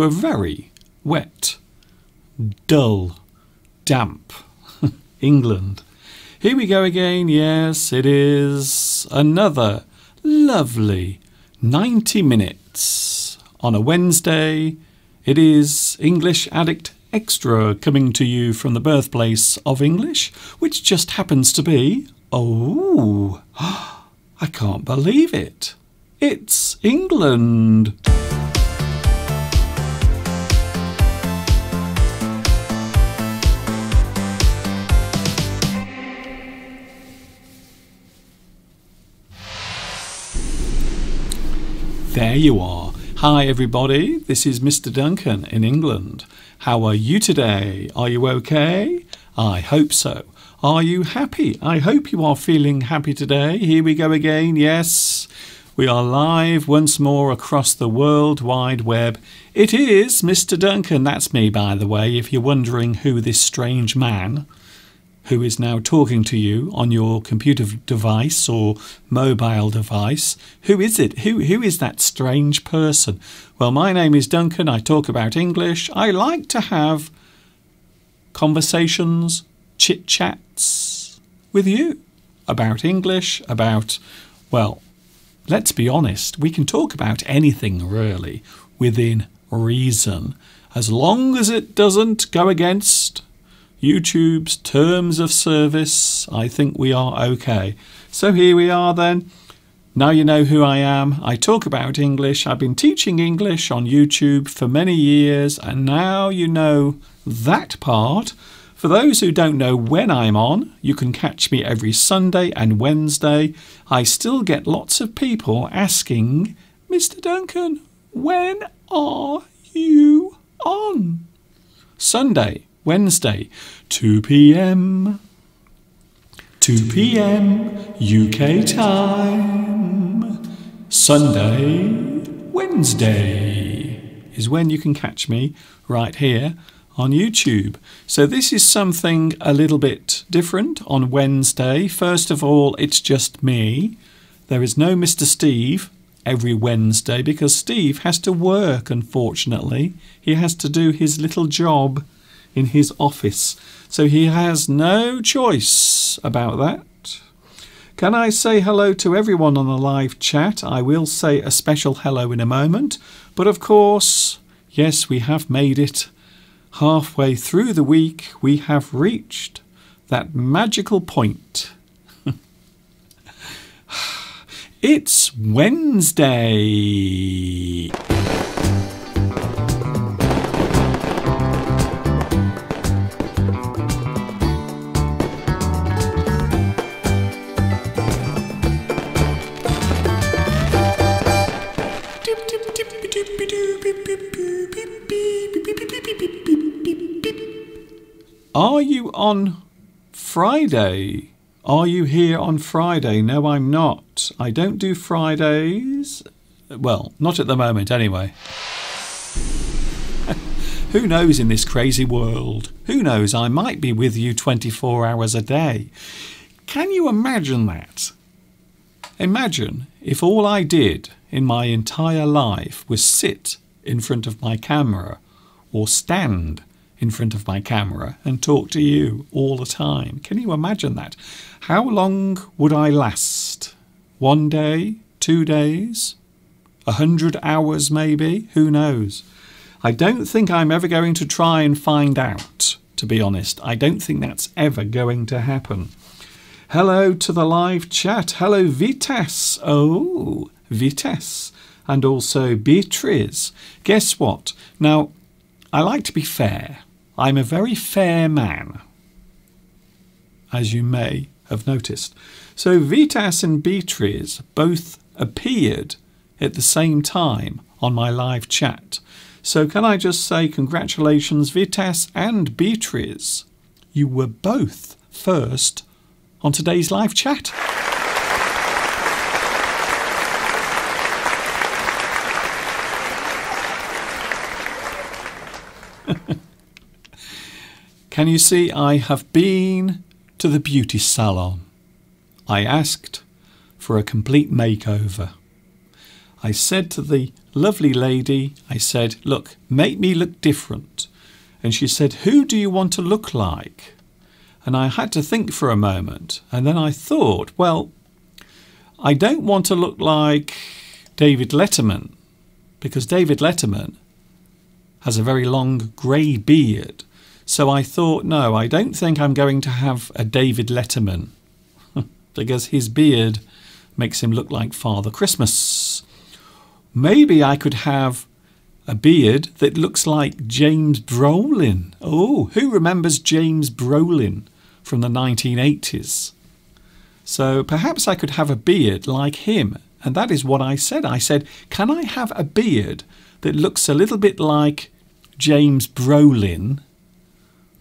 A very wet, dull, damp England. Here we go again. Yes, it is another lovely 90 minutes on a Wednesday. It is English Addict Extra coming to you from the birthplace of English, which just happens to be. Oh, I can't believe it. It's England. There you are. Hi, everybody. This is Mr. Duncan in England. How are you today? Are you okay? I hope so. Are you happy? I hope you are feeling happy today. Here we go again. Yes, we are live once more across the World Wide Web. It is Mr. Duncan. That's me, by the way, if you're wondering who this strange man who is now talking to you on your computer device or mobile device. Who is it? Who, who is that strange person? Well, my name is Duncan. I talk about English. I like to have conversations, chit chats with you about English, about, well, let's be honest, we can talk about anything really within reason, as long as it doesn't go against YouTube's terms of service, I think we are okay. So here we are then. Now you know who I am. I talk about English. I've been teaching English on YouTube for many years, and now you know that part. For those who don't know when I'm on, you can catch me every Sunday and Wednesday. I still get lots of people asking, Mr. Duncan, when are you on? Sunday, Wednesday, 2 p.m. 2 p.m. UK time. Sunday, Wednesday is when you can catch me right here on YouTube. So this is something a little bit different on Wednesday. First of all, it's just me. There is no Mr. Steve every Wednesday because Steve has to work, unfortunately. He has to do his little job in his office. So he has no choice about that. Can I say hello to everyone on the live chat? I will say a special hello in a moment. But of course, yes, we have made it halfway through the week. We have reached that magical point. it's Wednesday. Are you on Friday? Are you here on Friday? No, I'm not. I don't do Fridays. Well, not at the moment, anyway. Who knows in this crazy world? Who knows? I might be with you 24 hours a day. Can you imagine that? Imagine if all I did in my entire life was sit in front of my camera or stand in front of my camera and talk to you all the time. Can you imagine that? How long would I last? One day? Two days? A hundred hours, maybe? Who knows? I don't think I'm ever going to try and find out, to be honest. I don't think that's ever going to happen. Hello to the live chat. Hello, Vitas. Oh, Vitas. And also Beatrice. Guess what? Now, I like to be fair. I'm a very fair man, as you may have noticed. So Vitas and Beatrice both appeared at the same time on my live chat. So can I just say congratulations, Vitas and Beatrice. You were both first on today's live chat. Can you see I have been to the beauty salon? I asked for a complete makeover. I said to the lovely lady, I said, Look, make me look different. And she said, Who do you want to look like? And I had to think for a moment. And then I thought, Well, I don't want to look like David Letterman because David Letterman has a very long grey beard. So I thought, no, I don't think I'm going to have a David Letterman because his beard makes him look like Father Christmas. Maybe I could have a beard that looks like James Brolin. Oh, who remembers James Brolin from the 1980s? So perhaps I could have a beard like him. And that is what I said. I said, Can I have a beard that looks a little bit like James Brolin?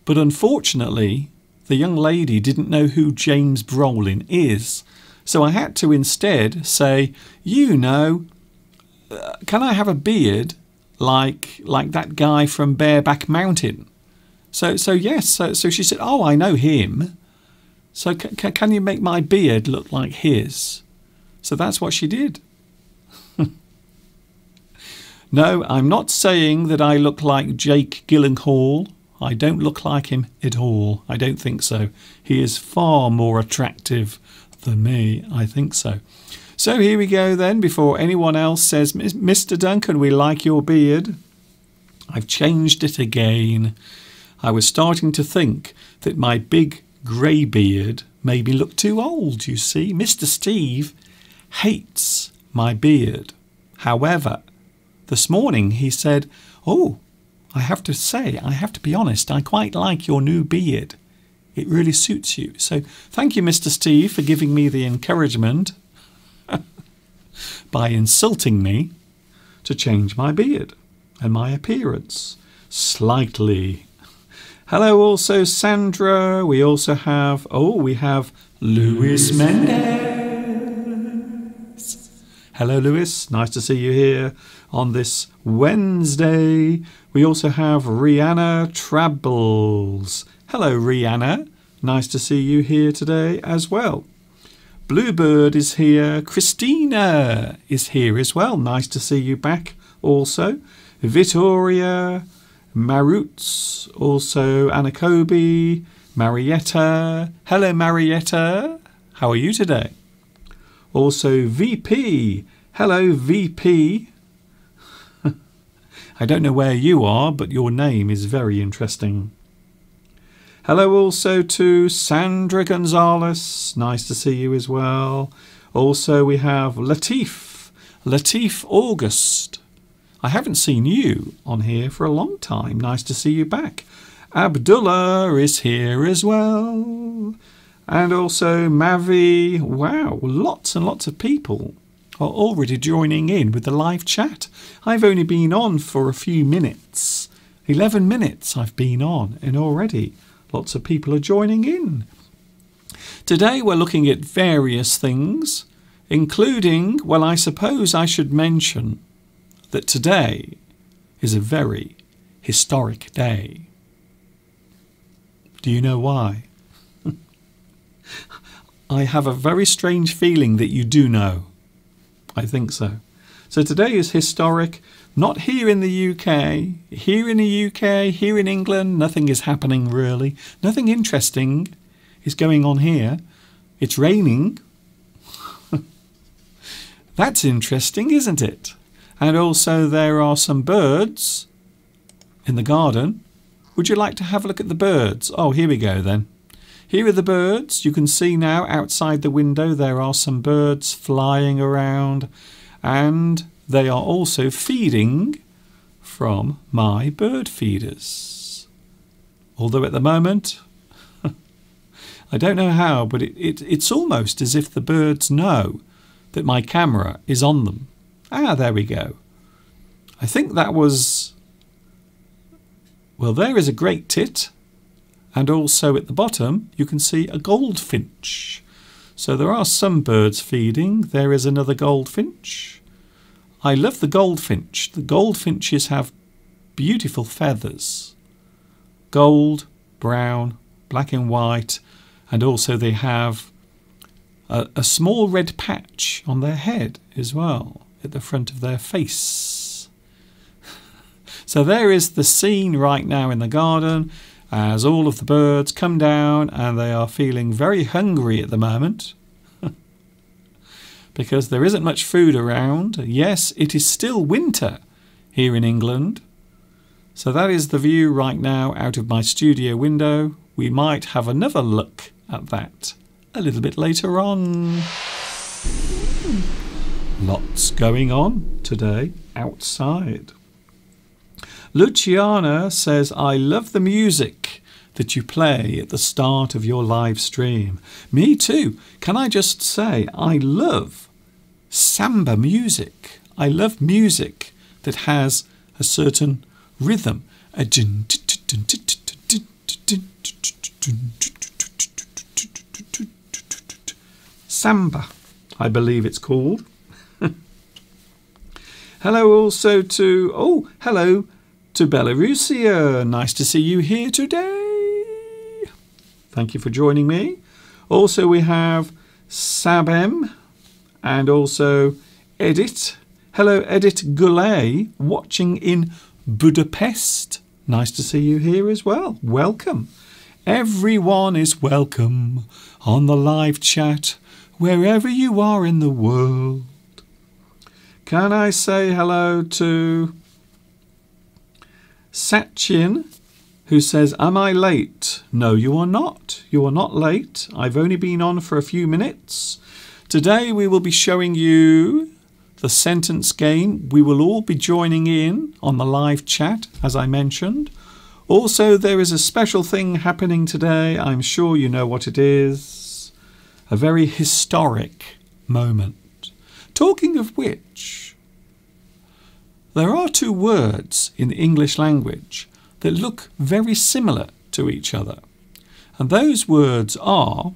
But unfortunately, the young lady didn't know who James Brolin is. So I had to instead say, You know, uh, can I have a beard like like that guy from Bareback Mountain? So so yes, so, so she said, "Oh, I know him." So can you make my beard look like his? So that's what she did. no, I'm not saying that I look like Jake Gyllenhaal. I don't look like him at all. I don't think so. He is far more attractive than me. I think so. So here we go then, before anyone else says, Mr. Duncan, we like your beard. I've changed it again. I was starting to think that my big grey beard made me look too old, you see. Mr. Steve hates my beard. However, this morning he said, Oh, I have to say, I have to be honest, I quite like your new beard. It really suits you. So thank you, Mr. Steve, for giving me the encouragement by insulting me to change my beard and my appearance slightly. Hello, also Sandra. We also have, oh, we have Luis Mendez. Hello, Luis. Nice to see you here on this Wednesday. We also have Rihanna Trables. Hello, Rihanna. Nice to see you here today as well. Bluebird is here. Christina is here as well. Nice to see you back also. Vittoria, Maruts, also Anakobi, Marietta. Hello, Marietta. How are you today? Also, VP. Hello, VP. I don't know where you are, but your name is very interesting. Hello also to Sandra Gonzalez. Nice to see you as well. Also, we have Latif. Latif August. I haven't seen you on here for a long time. Nice to see you back. Abdullah is here as well. And also Mavi. Wow, lots and lots of people are already joining in with the live chat. I've only been on for a few minutes. 11 minutes I've been on, and already Lots of people are joining in. Today we're looking at various things, including, well, I suppose I should mention that today is a very historic day. Do you know why? I have a very strange feeling that you do know. I think so. So today is historic not here in the UK. Here in the UK, here in England, nothing is happening really. Nothing interesting is going on here. It's raining. That's interesting, isn't it? And also, there are some birds in the garden. Would you like to have a look at the birds? Oh, here we go then. Here are the birds. You can see now outside the window there are some birds flying around and they are also feeding from my bird feeders. Although at the moment, I don't know how, but it, it, it's almost as if the birds know that my camera is on them. Ah, there we go. I think that was. Well, there is a great tit, and also at the bottom you can see a goldfinch. So there are some birds feeding. There is another goldfinch. I love the goldfinch. The goldfinches have beautiful feathers gold, brown, black and white, and also they have a, a, small red patch on their head as well. at the front of their face. So there is the scene right now in the garden as all of the birds come down and they are feeling very hungry at the moment because there isn't much food around. Yes, it is still winter here in England. So that is the view right now out of my studio window. We might have another look at that a little bit later on. Lots going on today outside. Luciana says, I love the music that you play at the start of your live stream. Me too. Can I just say, I love samba music. I love music that has a certain rhythm. A samba, I believe it's called. hello also to, oh, hello to Belarusia. Nice to see you here today. Thank you for joining me. Also, we have Sabem and also Edit. Hello, Edit Goulet, watching in Budapest. Nice to see you here as well. Welcome. Everyone is welcome on the live chat wherever you are in the world. Can I say hello to Satchin, who says, Am I late? No, you are not. You are not late. I've only been on for a few minutes. Today we will be showing you the sentence game. We will all be joining in on the live chat, as I mentioned. Also, there is a special thing happening today. I'm sure you know what it is. A very historic moment. Talking of which, there are two words in the English language that look very similar to each other. And those words are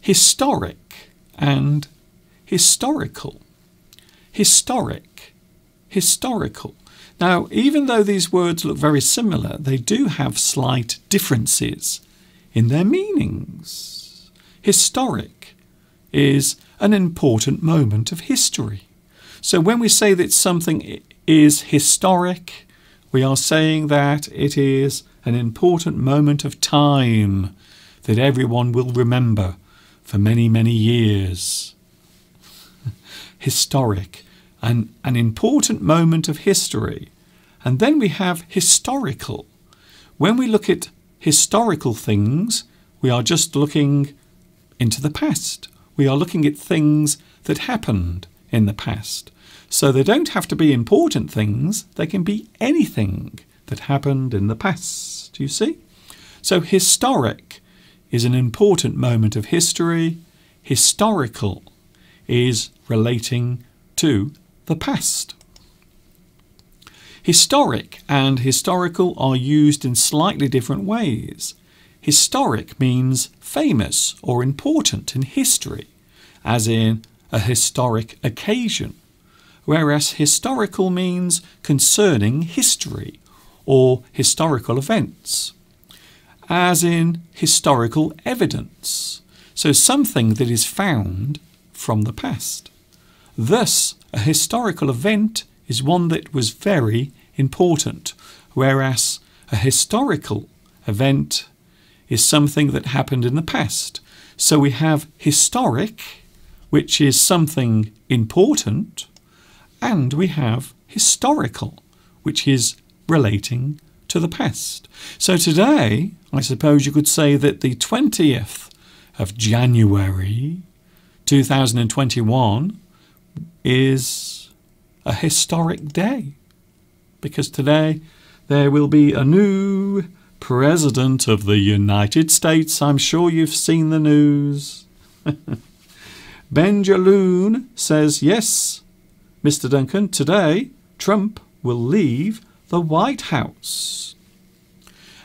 historic and historical. Historic, historical. Now, even though these words look very similar, they do have slight differences in their meanings. Historic is an important moment of history. So when we say that something is historic, we are saying that it is an important moment of time that everyone will remember for many, many years. historic, an, an important moment of history. And then we have historical. When we look at historical things, we are just looking into the past we are looking at things that happened in the past. So they don't have to be important things, they can be anything that happened in the past. You see? So historic is an important moment of history, historical is relating to the past. Historic and historical are used in slightly different ways. Historic means famous or important in history, as in a historic occasion, whereas historical means concerning history or historical events, as in historical evidence, so something that is found from the past. Thus, a historical event is one that was very important, whereas a historical event is something that happened in the past. So we have historic, which is something important, and we have historical, which is relating to the past. So today, I suppose you could say that the 20th of January 2021 is a historic day because today there will be a new President of the United States. I'm sure you've seen the news. Benjaloon says, Yes, Mr. Duncan, today Trump will leave the White House.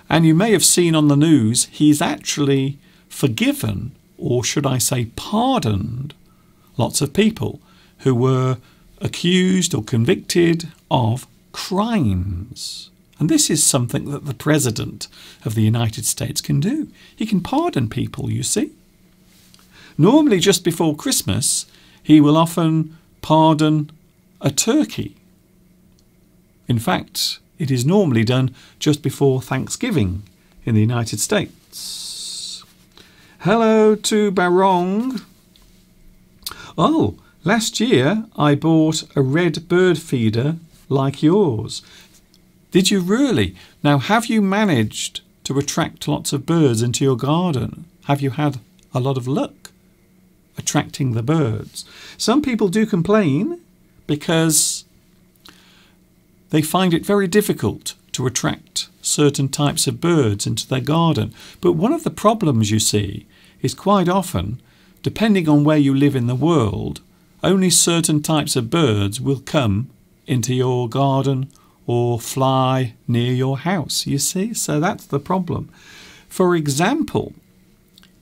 And you may have seen on the news he's actually forgiven, or should I say pardoned, lots of people who were accused or convicted of crimes. And this is something that the President of the United States can do. He can pardon people, you see. Normally, just before Christmas, he will often pardon a turkey. In fact, it is normally done just before Thanksgiving in the United States. Hello to Barong. Oh, last year I bought a red bird feeder like yours. Did you really? Now, have you managed to attract lots of birds into your garden? Have you had a lot of luck attracting the birds? Some people do complain because they find it very difficult to attract certain types of birds into their garden. But one of the problems you see is quite often, depending on where you live in the world, only certain types of birds will come into your garden or fly near your house, you see? So that's the problem. For example,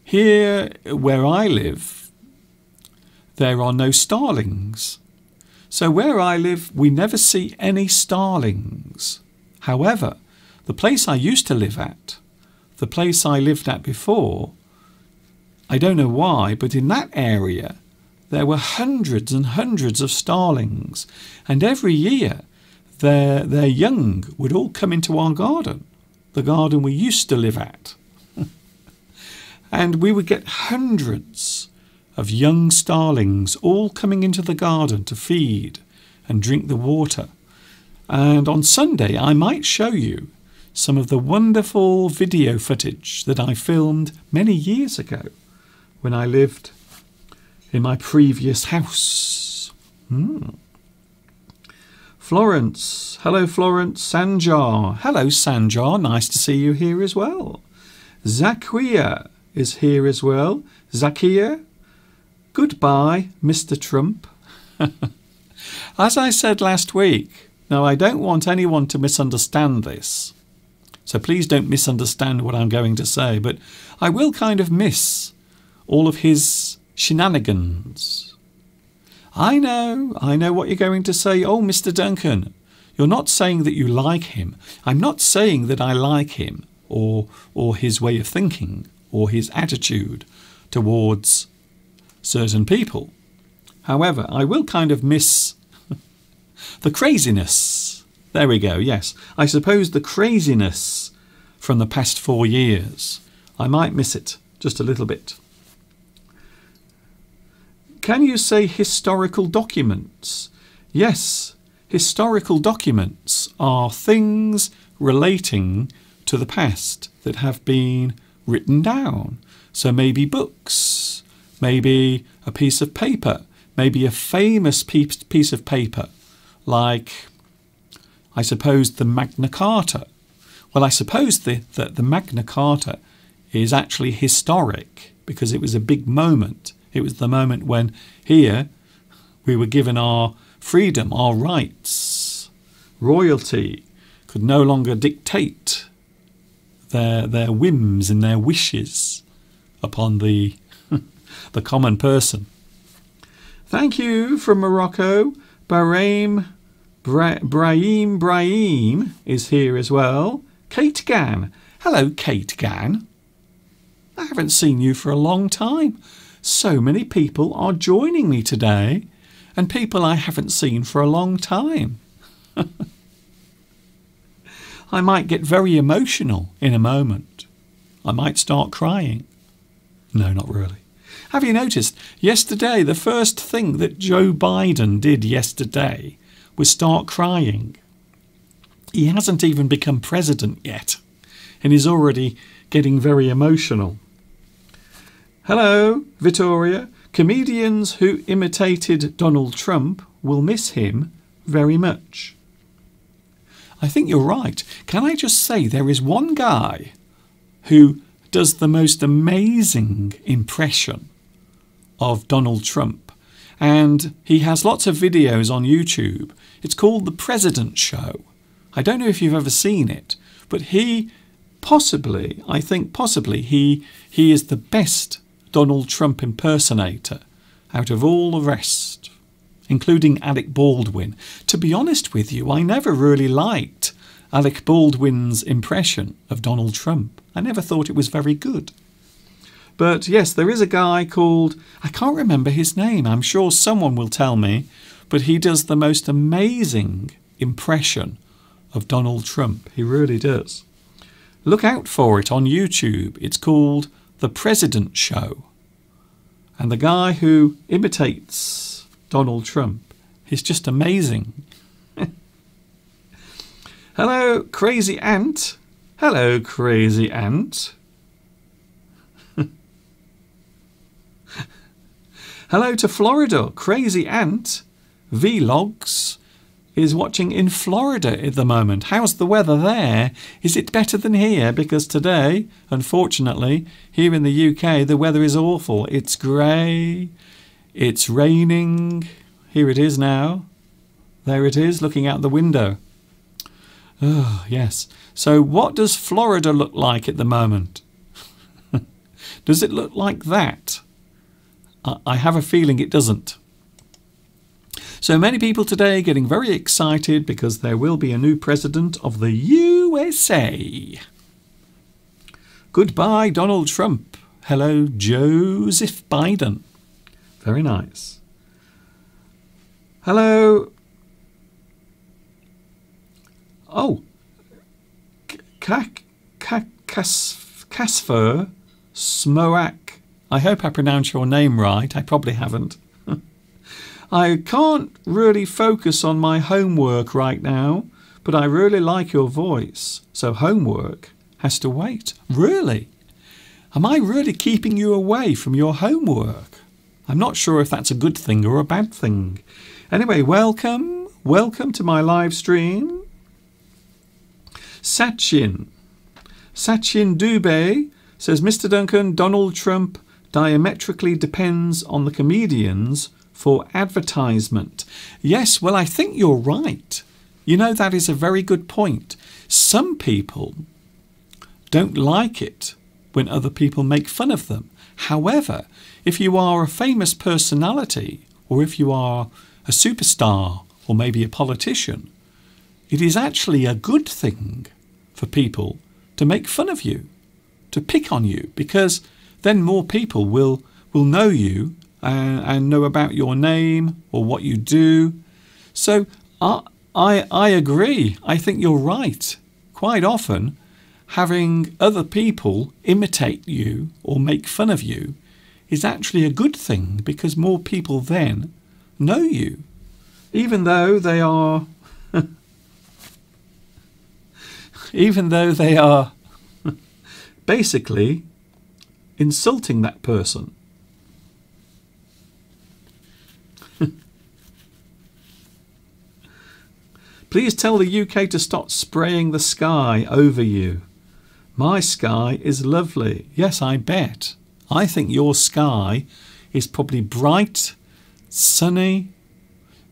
here where I live, there are no starlings. So where I live, we never see any starlings. However, the place I used to live at, the place I lived at before, I don't know why, but in that area, there were hundreds and hundreds of starlings, and every year their, their young would all come into our garden, the garden we used to live at. and we would get hundreds of young starlings all coming into the garden to feed and drink the water. And on Sunday, I might show you some of the wonderful video footage that I filmed many years ago when I lived in my previous house. Hmm. Florence. Hello, Florence. Sanjar. Hello, Sanjar. Nice to see you here as well. Zakia is here as well. Zakia. Goodbye, Mr. Trump. as I said last week, now I don't want anyone to misunderstand this. So please don't misunderstand what I'm going to say, but I will kind of miss all of his shenanigans I know, I know what you're going to say. Oh, Mr. Duncan, you're not saying that you like him. I'm not saying that I like him or, or his way of thinking or his attitude towards certain people. However, I will kind of miss the craziness. There we go, yes. I suppose the craziness from the past four years. I might miss it just a little bit. Can you say historical documents? Yes, historical documents are things relating to the past that have been written down. So maybe books, maybe a piece of paper, maybe a famous piece of paper, like, I suppose, the Magna Carta. Well, I suppose the, the Magna Carta is actually historic because it was a big moment it was the moment when here we were given our freedom, our rights. Royalty could no longer dictate their, their whims and their wishes upon the, the common person. Thank you from Morocco. Bahrain, Bra- Brahim Brahim is here as well. Kate Gann. Hello, Kate Gann. I haven't seen you for a long time so many people are joining me today and people I haven't seen for a long time. I might get very emotional in a moment. I might start crying. No, not really. Have you noticed yesterday the first thing that Joe Biden did yesterday was start crying? He hasn't even become president yet and he's already getting very emotional. Hello, Vittoria. Comedians who imitated Donald Trump will miss him very much. I think you're right. Can I just say there is one guy who does the most amazing impression of Donald Trump. And he has lots of videos on YouTube. It's called The President Show. I don't know if you've ever seen it, but he possibly, I think possibly, he, he is the best Donald Trump impersonator out of all the rest, including Alec Baldwin. To be honest with you, I never really liked Alec Baldwin's impression of Donald Trump. I never thought it was very good. But yes, there is a guy called, I can't remember his name, I'm sure someone will tell me, but he does the most amazing impression of Donald Trump. He really does. Look out for it on YouTube. It's called The President Show. And the guy who imitates Donald Trump is just amazing. Hello, Crazy Ant. Hello, Crazy Ant. Hello to Florida, Crazy Ant. Vlogs is watching in Florida at the moment. How's the weather there? Is it better than here? Because today, unfortunately, here in the UK, the weather is awful. It's grey, it's raining. Here it is now. There it is, looking out the window. Oh, yes. So, what does Florida look like at the moment? does it look like that? I have a feeling it doesn't. So many people today getting very excited because there will be a new president of the USA. Goodbye, Donald Trump. Hello, Joseph Biden. Very nice. Hello. Oh, Casfer Smoak. I hope I pronounced your name right. I probably haven't. I can't really focus on my homework right now, but I really like your voice, so homework has to wait. Really? Am I really keeping you away from your homework? I'm not sure if that's a good thing or a bad thing. Anyway, welcome. Welcome to my live stream. Sachin. Sachin Dubey says, Mr. Duncan, Donald Trump diametrically depends on the comedians for advertisement. Yes, well, I think you're right. You know, that is a very good point. Some people don't like it when other people make fun of them. However, if you are a famous personality, or if you are a superstar, or maybe a politician, it is actually a good thing for people to make fun of you, to pick on you, because then more people will, will know you and, and know about your name or what you do. So I, I, I agree. I think you're right. Quite often, having other people imitate you or make fun of you is actually a good thing because more people then know you, even though they are. even though they are basically insulting that person. Please tell the UK to stop spraying the sky over you. My sky is lovely. Yes, I bet. I think your sky is probably bright, sunny,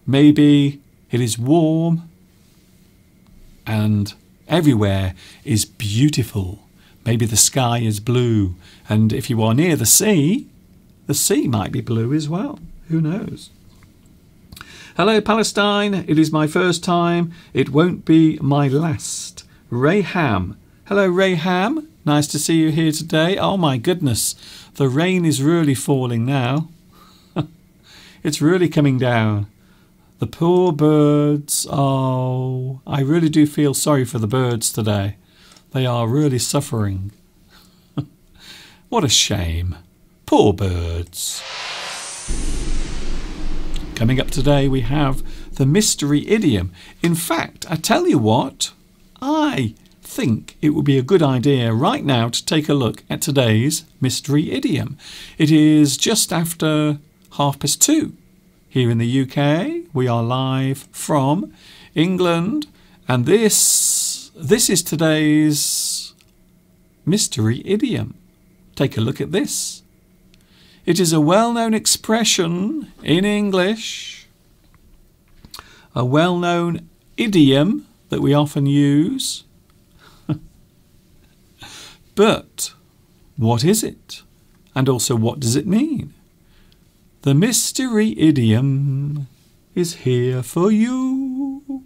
maybe it is warm, and everywhere is beautiful. Maybe the sky is blue, and if you are near the sea, the sea might be blue as well. Who knows? Hello, Palestine. It is my first time. It won't be my last. Ray Ham. Hello, Ray Ham. Nice to see you here today. Oh my goodness. The rain is really falling now. it's really coming down. The poor birds. Oh, I really do feel sorry for the birds today. They are really suffering. what a shame. Poor birds. Coming up today, we have the mystery idiom. In fact, I tell you what, I think it would be a good idea right now to take a look at today's mystery idiom. It is just after half past two. Here in the UK, we are live from England, and this this is today's mystery idiom. Take a look at this. It is a well known expression in English, a well known idiom that we often use. but what is it? And also, what does it mean? The mystery idiom is here for you.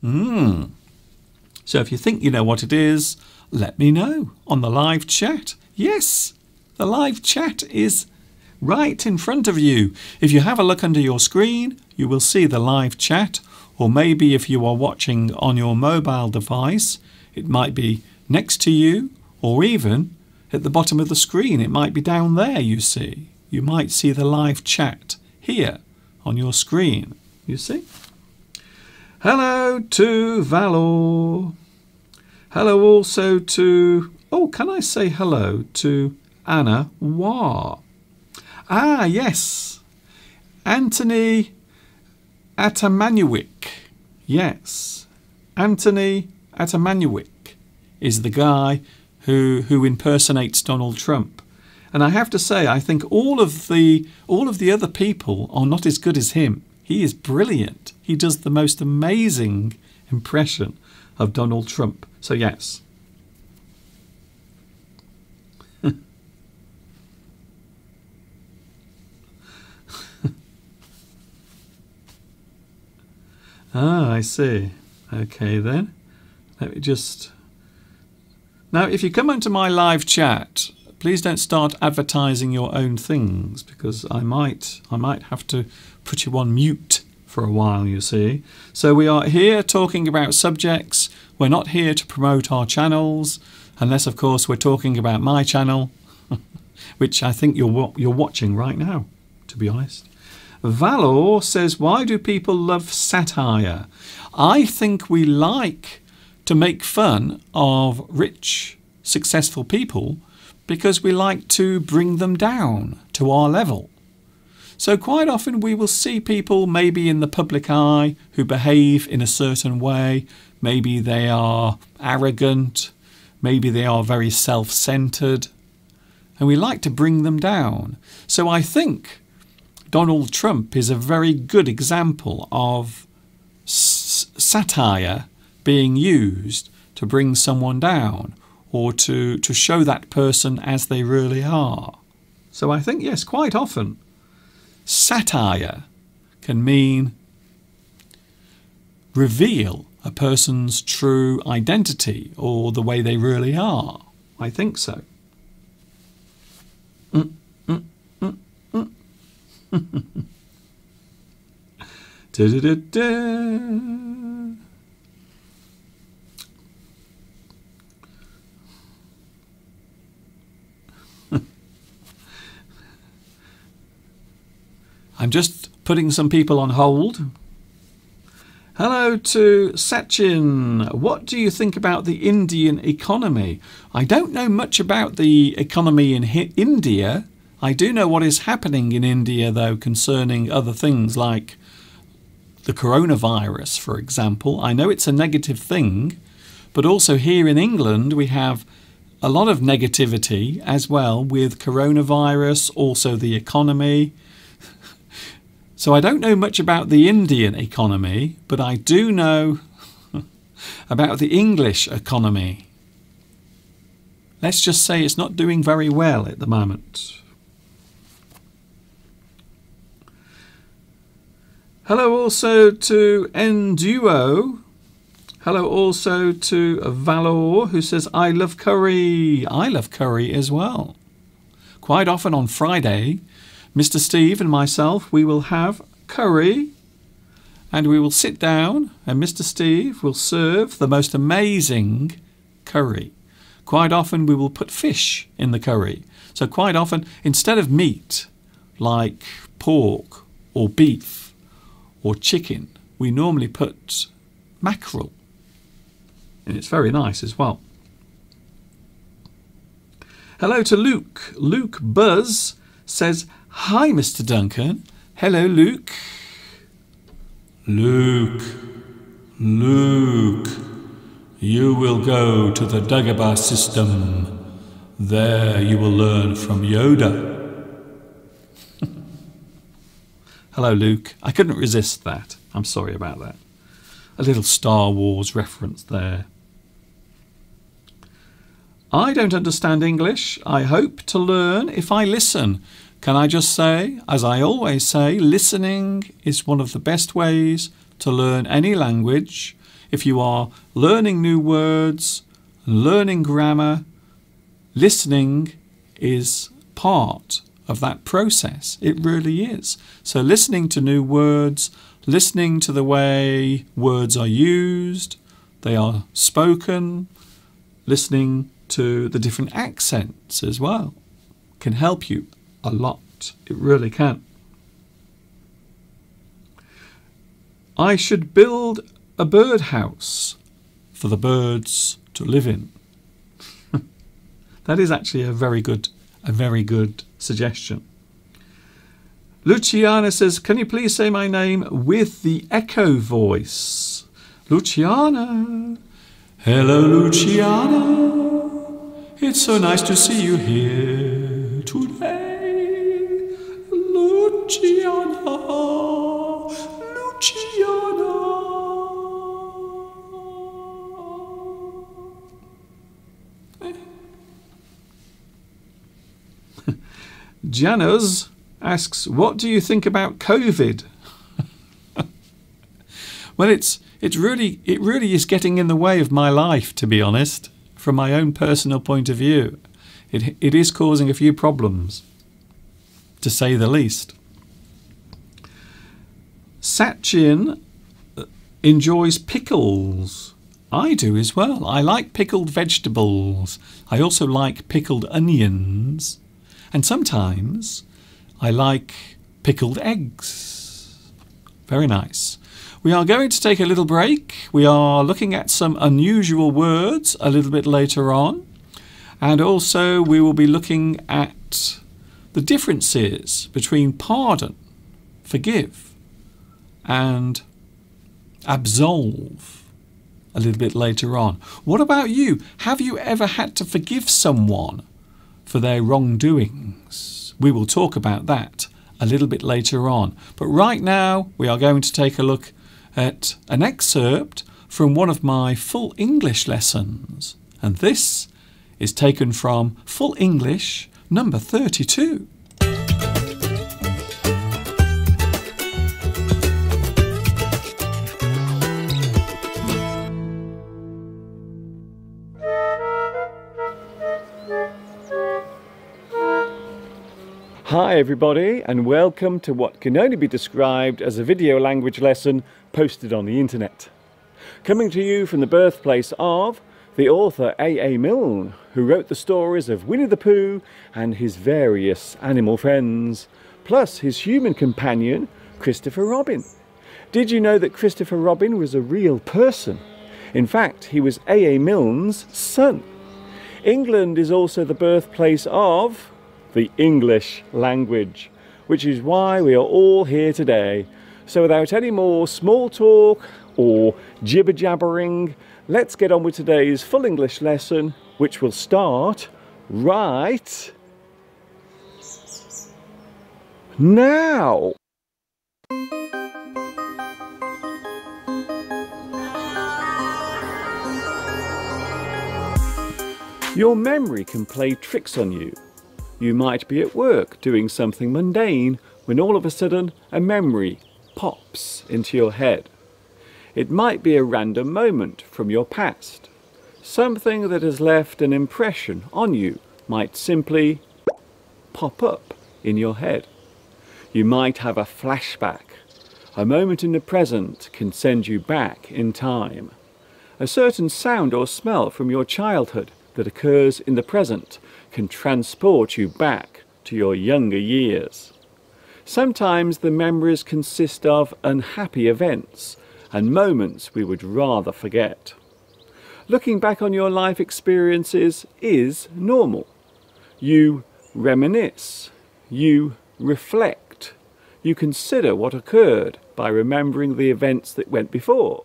Hmm. So if you think you know what it is, let me know on the live chat. Yes, the live chat is right in front of you. If you have a look under your screen, you will see the live chat, or maybe if you are watching on your mobile device, it might be next to you, or even at the bottom of the screen. It might be down there, you see. You might see the live chat here on your screen, you see. Hello to Valor. Hello also to, oh, can I say hello to Anna Wah? Ah, yes. Anthony Atamanuik. Yes. Anthony Atamanuik is the guy who, who impersonates Donald Trump. And I have to say, I think all of the all of the other people are not as good as him. He is brilliant. He does the most amazing impression of Donald Trump. So, yes. ah, I see. Okay, then. Let me just. Now, if you come onto my live chat, please don't start advertising your own things because I might I might have to put you on mute for a while, you see. So we are here talking about subjects. We're not here to promote our channels, unless, of course, we're talking about my channel, which I think you're, you're watching right now, to be honest. Valor says, Why do people love satire? I think we like to make fun of rich, successful people because we like to bring them down to our level. So, quite often, we will see people maybe in the public eye who behave in a certain way. Maybe they are arrogant, maybe they are very self centered, and we like to bring them down. So, I think Donald Trump is a very good example of satire being used to bring someone down or to, to show that person as they really are. So I think, yes, quite often Satire can mean reveal a person's true identity or the way they really are. I think so. Mm, mm, mm, I'm just putting some people on hold. Hello to Sachin. What do you think about the Indian economy? I don't know much about the economy in India. I do know what is happening in India, though, concerning other things like the coronavirus, for example. I know it's a negative thing, but also here in England we have a lot of negativity as well with coronavirus, also the economy. So I don't know much about the Indian economy, but I do know about the English economy. Let's just say it's not doing very well at the moment. Hello also to Enduo. Hello also to Valor, who says, I love curry. I love curry as well. Quite often on Friday, Mr. Steve and myself, we will have curry and we will sit down and Mr. Steve will serve the most amazing curry. Quite often we will put fish in the curry. So quite often, instead of meat, like pork or beef or chicken, we normally put mackerel. And it's very nice as well. Hello to Luke. Luke Buzz says, Hi, Mr. Duncan. Hello, Luke. Luke, Luke, you will go to the Dagobah system. There you will learn from Yoda. Hello, Luke. I couldn't resist that. I'm sorry about that. A little Star Wars reference there. I don't understand English. I hope to learn if I listen. Can I just say, as I always say, listening is one of the best ways to learn any language. If you are learning new words, learning grammar, listening is part of that process. It really is. So, listening to new words, listening to the way words are used, they are spoken, listening to the different accents as well can help you a lot. It really can. I should build a birdhouse for the birds to live in. that is actually a very good a very good suggestion. Luciana says, Can you please say my name with the echo voice? Luciana. Hello, Luciana. It's so nice to see you here Janos asks, "What do you think about COVID?" well, it's it's really it really is getting in the way of my life, to be honest. From my own personal point of view, it it is causing a few problems, to say the least. Sachin uh, enjoys pickles. I do as well. I like pickled vegetables. I also like pickled onions. And sometimes I like pickled eggs. Very nice. We are going to take a little break. We are looking at some unusual words a little bit later on. And also, we will be looking at the differences between pardon, forgive, and absolve a little bit later on. What about you? Have you ever had to forgive someone for their wrongdoings. We will talk about that a little bit later on. But right now, we are going to take a look at an excerpt from one of my full English lessons. And this is taken from Full English number 32. Hi everybody and welcome to what can only be described as a video language lesson posted on the internet. Coming to you from the birthplace of the author A.A. Milne, who wrote the stories of Winnie the Pooh and his various animal friends, plus his human companion, Christopher Robin. Did you know that Christopher Robin was a real person? In fact, he was A.A. Milne's son. England is also the birthplace of the English language, which is why we are all here today. So without any more small talk or jibber jabbering, let's get on with today's full English lesson, which will start right now. Your memory can play tricks on you you might be at work doing something mundane when all of a sudden a memory pops into your head. It might be a random moment from your past. Something that has left an impression on you might simply pop up in your head. You might have a flashback. A moment in the present can send you back in time. A certain sound or smell from your childhood that occurs in the present can transport you back to your younger years. Sometimes the memories consist of unhappy events and moments we would rather forget. Looking back on your life experiences is normal. You reminisce, you reflect, you consider what occurred by remembering the events that went before.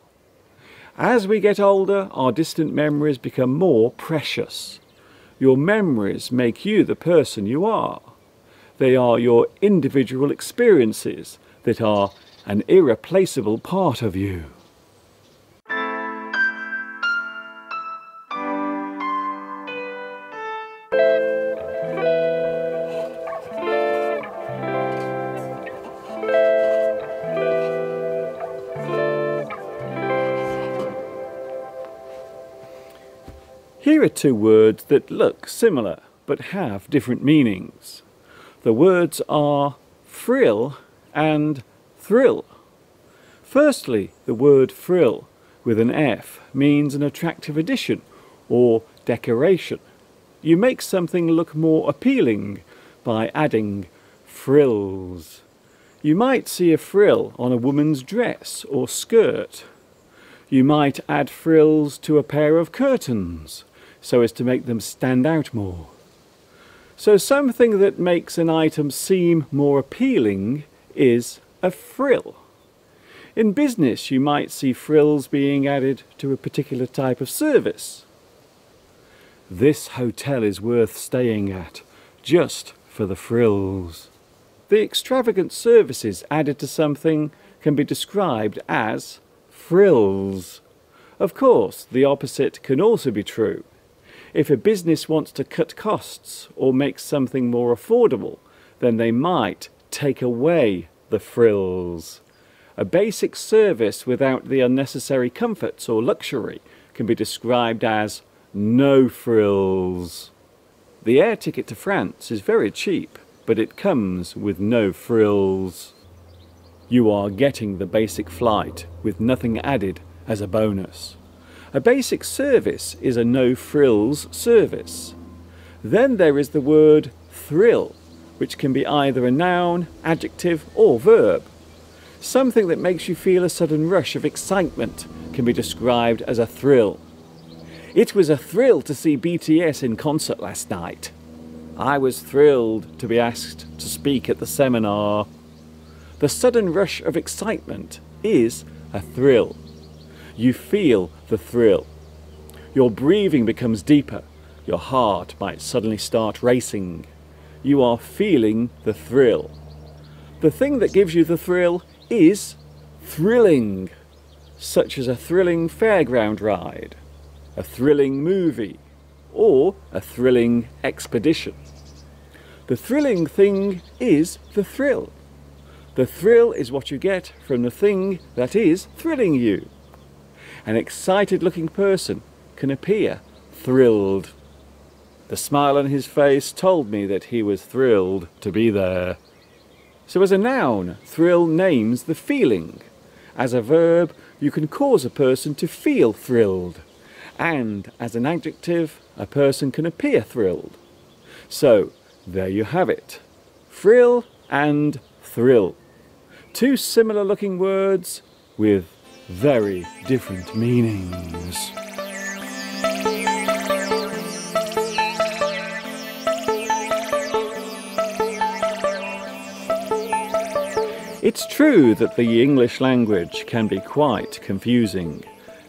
As we get older, our distant memories become more precious. Your memories make you the person you are. They are your individual experiences that are an irreplaceable part of you. Here are two words that look similar but have different meanings. The words are frill and thrill. Firstly, the word frill with an F means an attractive addition or decoration. You make something look more appealing by adding frills. You might see a frill on a woman's dress or skirt. You might add frills to a pair of curtains so as to make them stand out more. So something that makes an item seem more appealing is a frill. In business you might see frills being added to a particular type of service. This hotel is worth staying at, just for the frills. The extravagant services added to something can be described as frills. Of course, the opposite can also be true. If a business wants to cut costs or make something more affordable, then they might take away the frills. A basic service without the unnecessary comforts or luxury can be described as no frills. The air ticket to France is very cheap but it comes with no frills. You are getting the basic flight with nothing added as a bonus. A basic service is a no frills service. Then there is the word thrill, which can be either a noun, adjective, or verb. Something that makes you feel a sudden rush of excitement can be described as a thrill. It was a thrill to see BTS in concert last night. I was thrilled to be asked to speak at the seminar. The sudden rush of excitement is a thrill. You feel the thrill. Your breathing becomes deeper. Your heart might suddenly start racing. You are feeling the thrill. The thing that gives you the thrill is thrilling, such as a thrilling fairground ride, a thrilling movie, or a thrilling expedition. The thrilling thing is the thrill. The thrill is what you get from the thing that is thrilling you. An excited looking person can appear thrilled. The smile on his face told me that he was thrilled to be there. So as a noun, thrill names the feeling. As a verb, you can cause a person to feel thrilled and as an adjective, a person can appear thrilled. So, there you have it. Frill and thrill. Two similar looking words with very different meanings. It's true that the English language can be quite confusing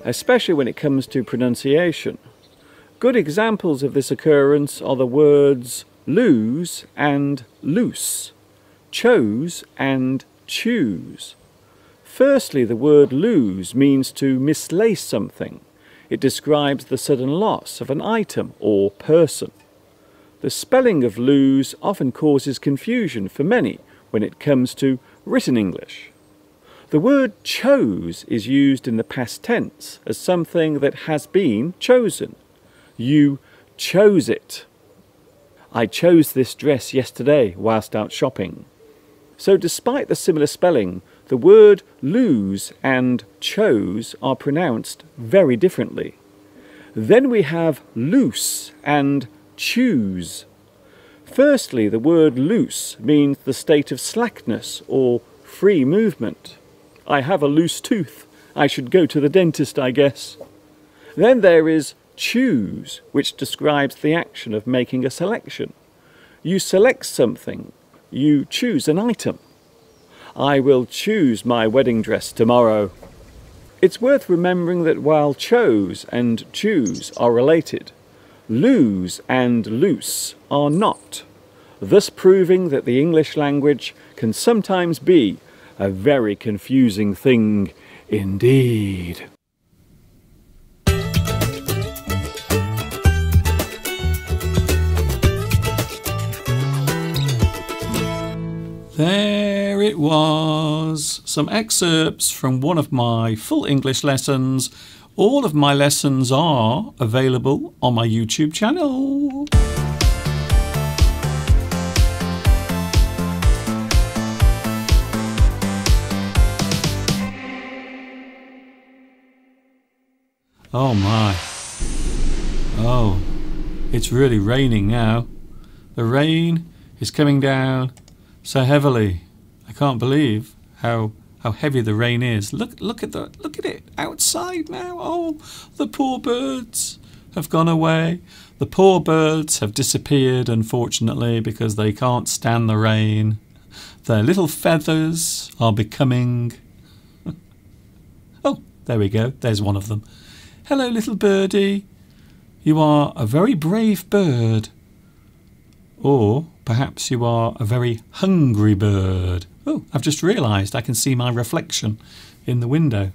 especially when it comes to pronunciation. Good examples of this occurrence are the words lose and loose, chose and choose. Firstly, the word lose means to mislace something. It describes the sudden loss of an item or person. The spelling of lose often causes confusion for many when it comes to written English. The word chose is used in the past tense as something that has been chosen. You chose it. I chose this dress yesterday whilst out shopping. So despite the similar spelling, the word lose and chose are pronounced very differently. Then we have loose and choose. Firstly, the word loose means the state of slackness or free movement. I have a loose tooth. I should go to the dentist, I guess. Then there is choose, which describes the action of making a selection. You select something. You choose an item. I will choose my wedding dress tomorrow. It's worth remembering that while chose and choose are related, lose and loose are not, thus proving that the English language can sometimes be a very confusing thing indeed. There it was, some excerpts from one of my full English lessons All of my lessons are available on my YouTube channel. Oh my. Oh, it's really raining now. The rain is coming down so heavily. Can't believe how how heavy the rain is. Look look at the look at it outside now. Oh, the poor birds have gone away. The poor birds have disappeared unfortunately because they can't stand the rain. Their little feathers are becoming Oh, there we go. There's one of them. Hello little birdie. You are a very brave bird. Or perhaps you are a very hungry bird. Oh, I've just realised I can see my reflection in the window.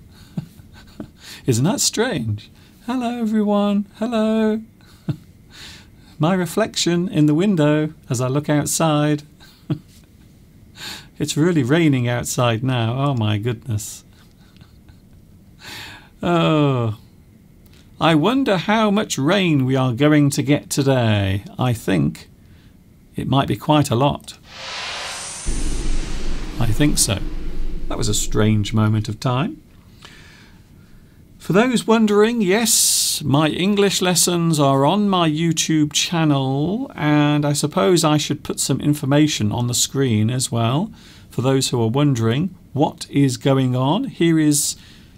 Isn't that strange? Hello, everyone. Hello. my reflection in the window as I look outside. it's really raining outside now. Oh, my goodness. Oh. I wonder how much rain we are going to get today. I think it might be quite a lot. I think so. That was a strange moment of time. For those wondering, yes, my English lessons are on my YouTube channel, and I suppose I should put some information on the screen as well. For those who are wondering what is going on, here is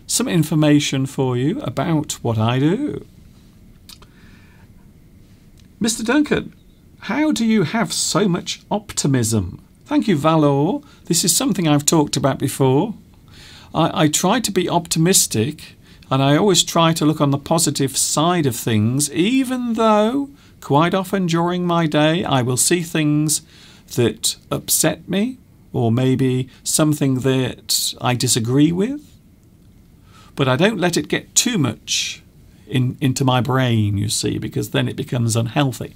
some information for you about what I do. Mr. Duncan, how do you have so much optimism? Thank you, Valor. This is something I've talked about before. I, I try to be optimistic and I always try to look on the positive side of things, even though quite often during my day I will see things that upset me or maybe something that I disagree with but I don't let it get too much in, into my brain, you see, because then it becomes unhealthy.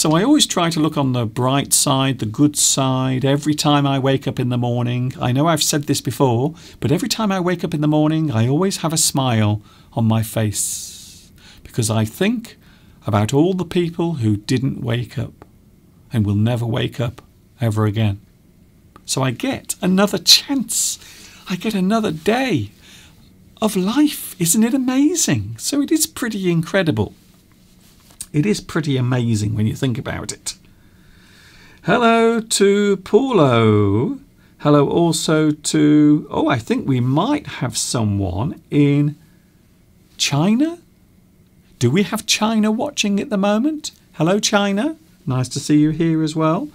So I always try to look on the bright side, the good side, every time I wake up in the morning. I know I've said this before, but every time I wake up in the morning, I always have a smile on my face because I think about all the people who didn't wake up and will never wake up ever again. So I get another chance. I get another day of life. Isn't it amazing? So it is pretty incredible. It is pretty amazing when you think about it. Hello to Paulo. Hello also to, oh, I think we might have someone in China. Do we have China watching at the moment? Hello, China. Nice to see you here as well.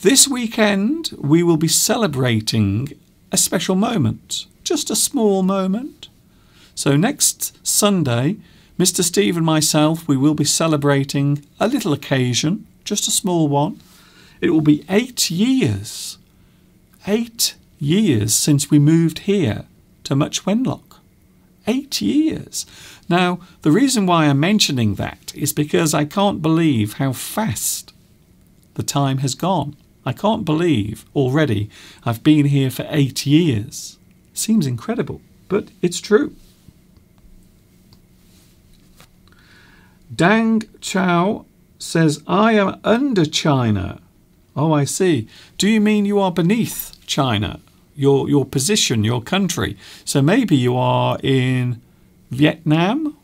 This weekend, we will be celebrating a special moment, just a small moment. So next Sunday, Mr. Steve and myself, we will be celebrating a little occasion, just a small one. It will be eight years, eight years since we moved here to Much Wenlock. Eight years. Now, the reason why I'm mentioning that is because I can't believe how fast the time has gone. I can't believe already I've been here for eight years. Seems incredible, but it's true. Dang Chow says, I am under China. Oh, I see. Do you mean you are beneath China? Your, your position, your country. So maybe you are in Vietnam,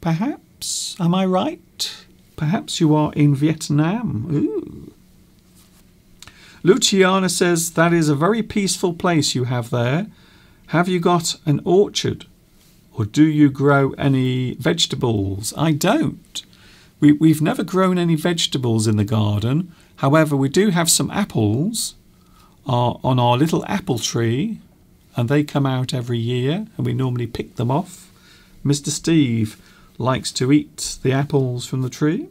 perhaps? Am I right? Perhaps you are in Vietnam. Ooh. Luciana says, That is a very peaceful place you have there. Have you got an orchard? Or do you grow any vegetables? I don't. We, we've never grown any vegetables in the garden. However, we do have some apples uh, on our little apple tree, and they come out every year, and we normally pick them off. Mr. Steve likes to eat the apples from the tree.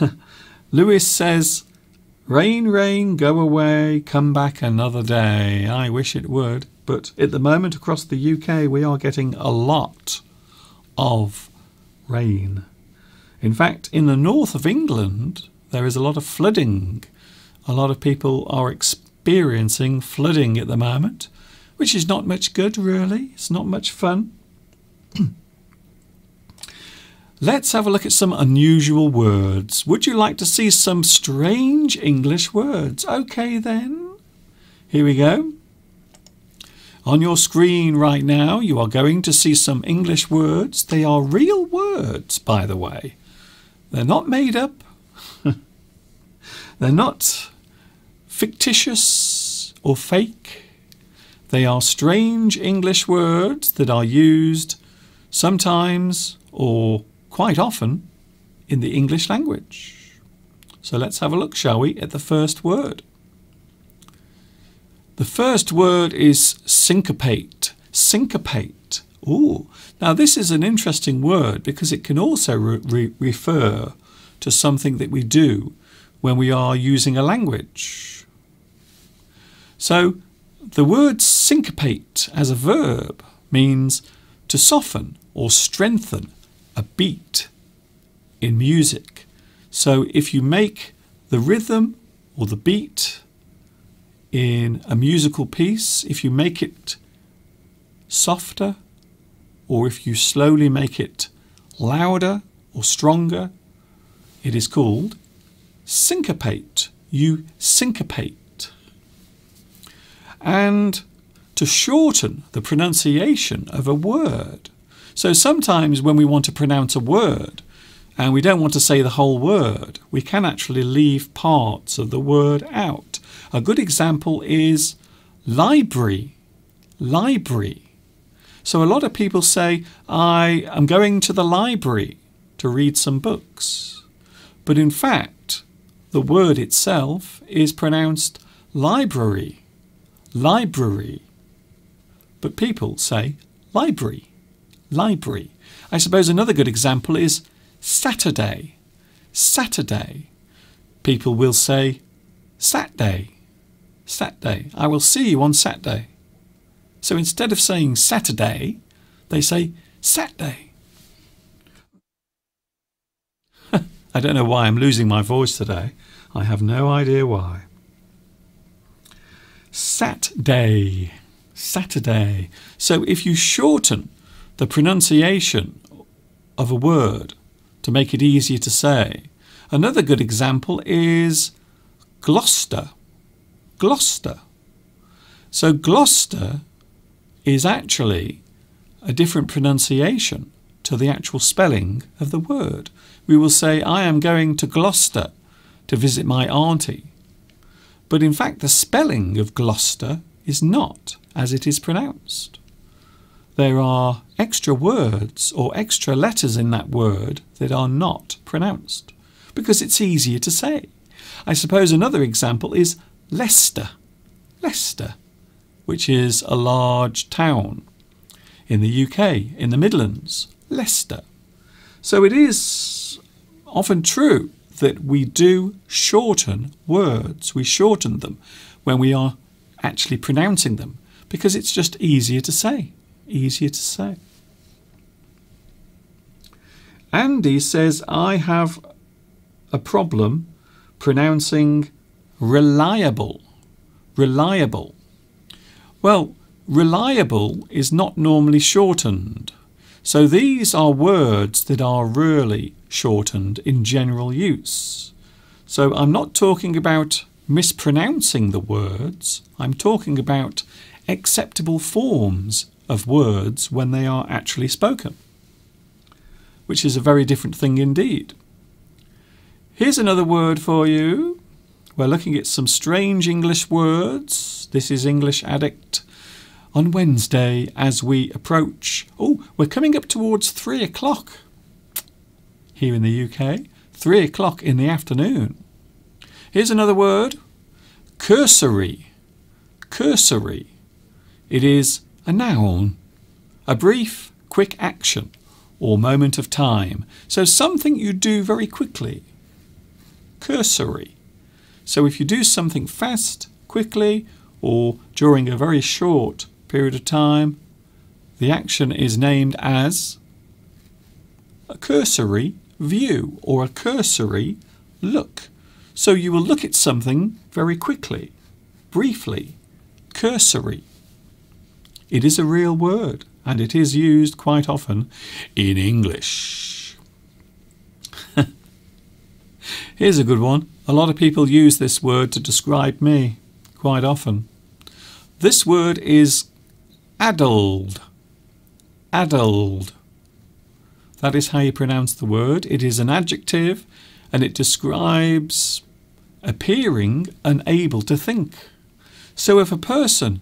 Lewis says, Rain, rain, go away, come back another day. I wish it would. But at the moment, across the UK, we are getting a lot of rain. In fact, in the north of England, there is a lot of flooding. A lot of people are experiencing flooding at the moment. which is not much good, really. It's not much fun. Let's have a look at some unusual words. Would you like to see some strange English words? Okay, then. Here we go. On your screen right now, you are going to see some English words. They are real words, by the way. They're not made up. They're not fictitious or fake. They are strange English words that are used sometimes or quite often in the English language. So let's have a look, shall we, at the first word. The first word is syncopate. Syncopate. Ooh. Now, this is an interesting word because it can also re refer to something that we do when we are using a language. So, the word syncopate as a verb means to soften or strengthen a beat in music. So if you make the rhythm or the beat in a musical piece, if you make it softer or if you slowly make it louder or stronger, it is called syncopate. You syncopate. And to shorten the pronunciation of a word so sometimes when we want to pronounce a word and we don't want to say the whole word, we can actually leave parts of the word out. A good example is library. Library. So a lot of people say, I am going to the library to read some books. But in fact, the word itself is pronounced library. Library. But people say library library. I suppose another good example is Saturday. Saturday. People will say Saturday. Saturday. I will see you on Saturday. So instead of saying Saturday, they say Saturday. I don't know why I'm losing my voice today. I have no idea why. Saturday. Saturday. So if you shorten the pronunciation of a word to make it easier to say. Another good example is Gloucester. Gloucester. So Gloucester is actually a different pronunciation to the actual spelling of the word. We will say, I am going to Gloucester to visit my auntie. But in fact, the spelling of Gloucester is not as it is pronounced there are extra words or extra letters in that word that are not pronounced because it's easier to say. I suppose another example is Leicester. Leicester, which is a large town in the UK, in the Midlands. Leicester. So it is often true that we do shorten words. We shorten them when we are actually pronouncing them because it's just easier to say easier to say. Andy says, I have a problem pronouncing reliable. Reliable. Well, reliable is not normally shortened. So these are words that are rarely shortened in general use. So I'm not talking about mispronouncing the words, I'm talking about acceptable forms of words when they are actually spoken, which is a very different thing indeed. Here's another word for you. We're looking at some strange English words. This is English Addict on Wednesday as we approach. Oh, we're coming up towards three o'clock here in the UK. Three o'clock in the afternoon. Here's another word cursory. Cursory. It is a noun, a brief, quick action or moment of time. So something you do very quickly. Cursory. So if you do something fast, quickly, or during a very short period of time, the action is named as a cursory view or a cursory look. So you will look at something very quickly, briefly, cursory. It is a real word and it is used quite often in English. Here's a good one. A lot of people use this word to describe me quite often. This word is addled. Addled. That is how you pronounce the word. It is an adjective and it describes appearing unable to think. So if a person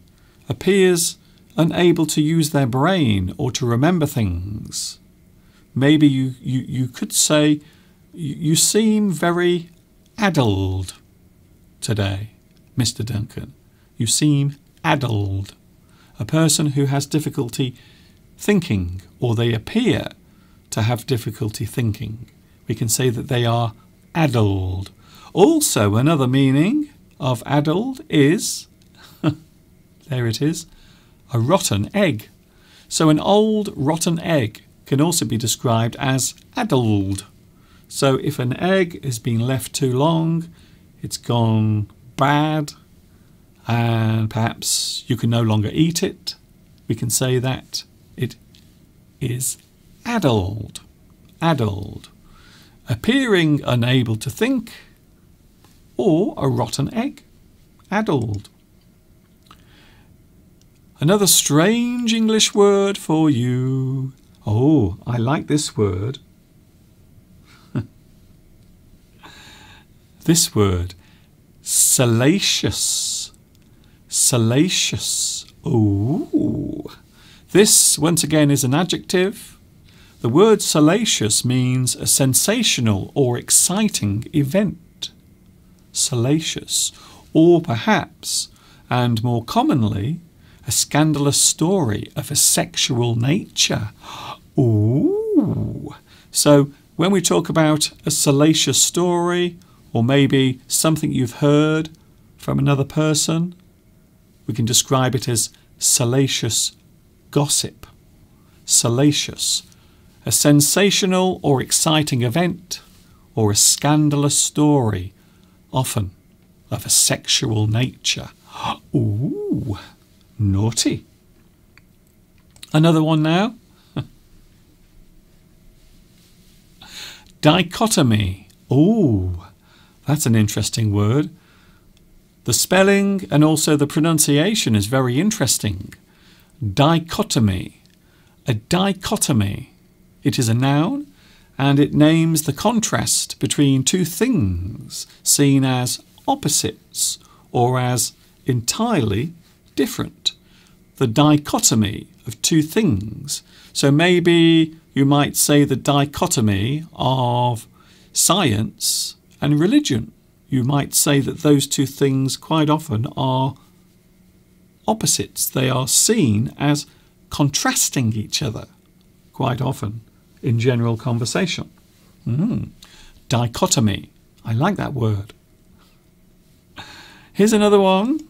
appears unable to use their brain or to remember things, maybe you, you, you could say, you seem very addled today, Mr. Duncan. You seem addled. A person who has difficulty thinking or they appear to have difficulty thinking. We can say that they are addled. Also, another meaning of addled is, there it is, a rotten egg. So an old rotten egg can also be described as addled. So if an egg has been left too long, it's gone bad, and perhaps you can no longer eat it, we can say that it is addled. Addled. Appearing unable to think, or a rotten egg. Addled. Another strange English word for you. Oh, I like this word. This word, salacious. Salacious. Oh. This, once again, is an adjective. The word salacious means a sensational or exciting event. Salacious. Or perhaps, and more commonly, a scandalous story of a sexual nature. Ooh. So when we talk about a salacious story, or maybe something you've heard from another person, we can describe it as salacious gossip. Salacious. A sensational or exciting event, or a scandalous story, often of a sexual nature. Ooh. Naughty. Another one now. Dichotomy. Oh, that's an interesting word. The spelling and also the pronunciation is very interesting. Dichotomy. A dichotomy. It is a noun and it names the contrast between two things seen as opposites or as entirely different. The dichotomy of two things. So maybe you might say the dichotomy of science and religion. You might say that those two things quite often are opposites. They are seen as contrasting each other quite often in general conversation. Mm. Dichotomy. I like that word. Here's another one.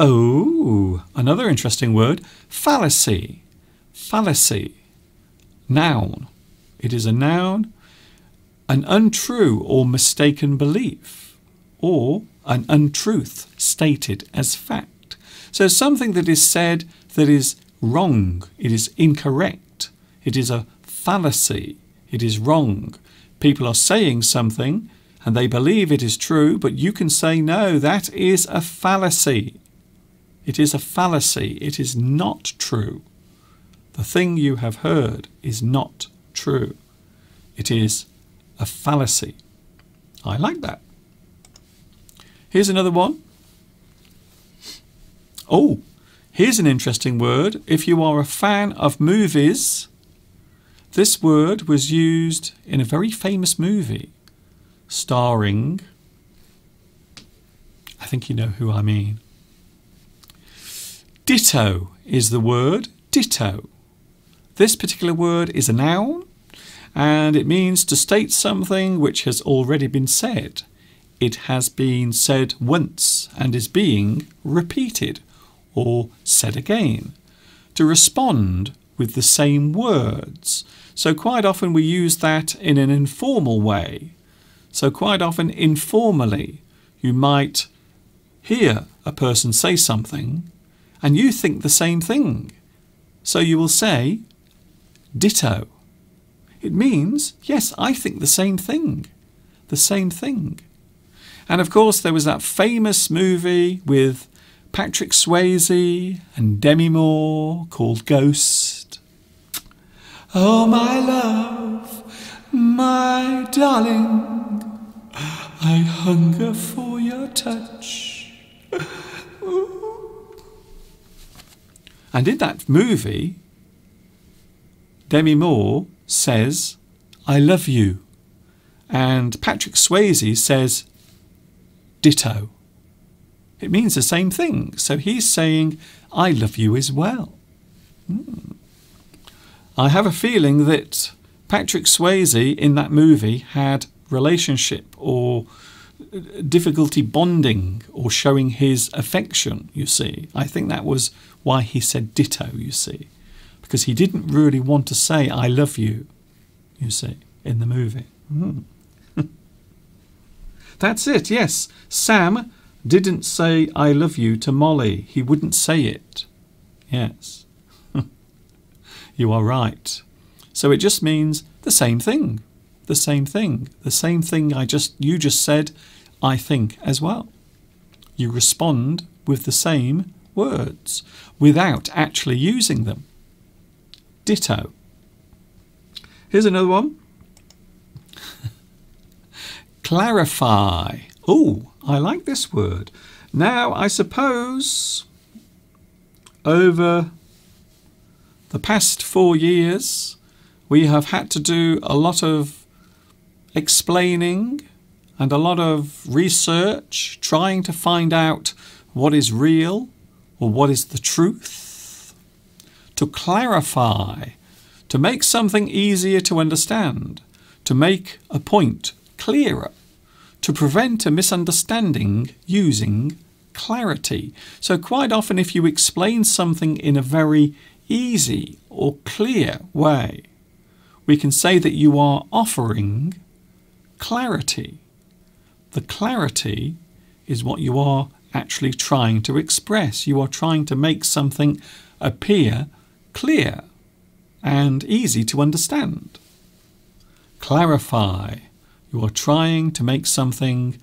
Oh, another interesting word fallacy. Fallacy. Noun. It is a noun, an untrue or mistaken belief, or an untruth stated as fact. So something that is said that is wrong, it is incorrect, it is a fallacy, it is wrong. People are saying something and they believe it is true, but you can say, no, that is a fallacy. It is a fallacy. It is not true. The thing you have heard is not true. It is a fallacy. I like that. Here's another one. Oh, here's an interesting word. If you are a fan of movies, this word was used in a very famous movie starring, I think you know who I mean. Ditto is the word ditto. This particular word is a noun and it means to state something which has already been said. It has been said once and is being repeated or said again. To respond with the same words. So quite often we use that in an informal way. So quite often informally you might hear a person say something and you think the same thing. So you will say, ditto. It means, yes, I think the same thing. The same thing. And of course, there was that famous movie with Patrick Swayze and Demi Moore called Ghost. Oh, my love, my darling, I hunger for your touch. And in that movie, Demi Moore says, I love you. And Patrick Swayze says, ditto. It means the same thing. So he's saying, I love you as well. Hmm. I have a feeling that Patrick Swayze in that movie had relationship or difficulty bonding or showing his affection, you see. I think that was why he said ditto, you see. Because he didn't really want to say, I love you, you see, in the movie. Mm. That's it, yes. Sam didn't say, I love you to Molly. He wouldn't say it. Yes. you are right. So it just means the same thing. The same thing. The same thing I just you just said, I think as well. You respond with the same words without actually using them. Ditto. Here's another one. Clarify. Oh, I like this word. Now, I suppose over the past four years, we have had to do a lot of explaining and a lot of research trying to find out what is real or what is the truth. To clarify, to make something easier to understand, to make a point clearer, to prevent a misunderstanding using clarity. So, quite often, if you explain something in a very easy or clear way, we can say that you are offering clarity. The clarity is what you are actually trying to express. You are trying to make something appear clear and easy to understand. Clarify. You are trying to make something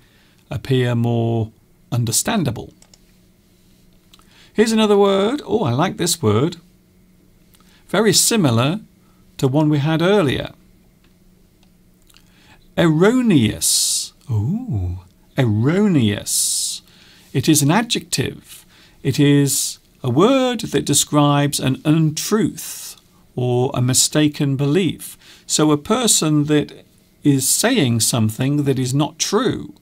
appear more understandable. Here's another word. Oh, I like this word. Very similar to one we had earlier. Erroneous. Ooh, erroneous. It is an adjective. It is a word that describes an untruth or a mistaken belief. So a person that is saying something that is not true,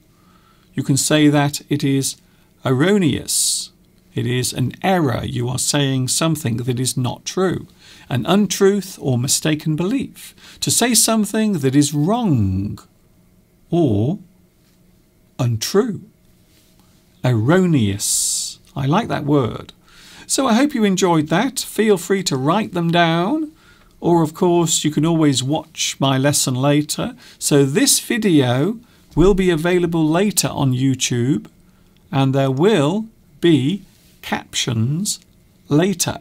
you can say that it is erroneous. It is an error. You are saying something that is not true. An untruth or mistaken belief. To say something that is wrong or untrue. Erroneous. I like that word. So I hope you enjoyed that. Feel free to write them down. Or, of course, you can always watch my lesson later. So, this video will be available later on YouTube, and there will be captions later.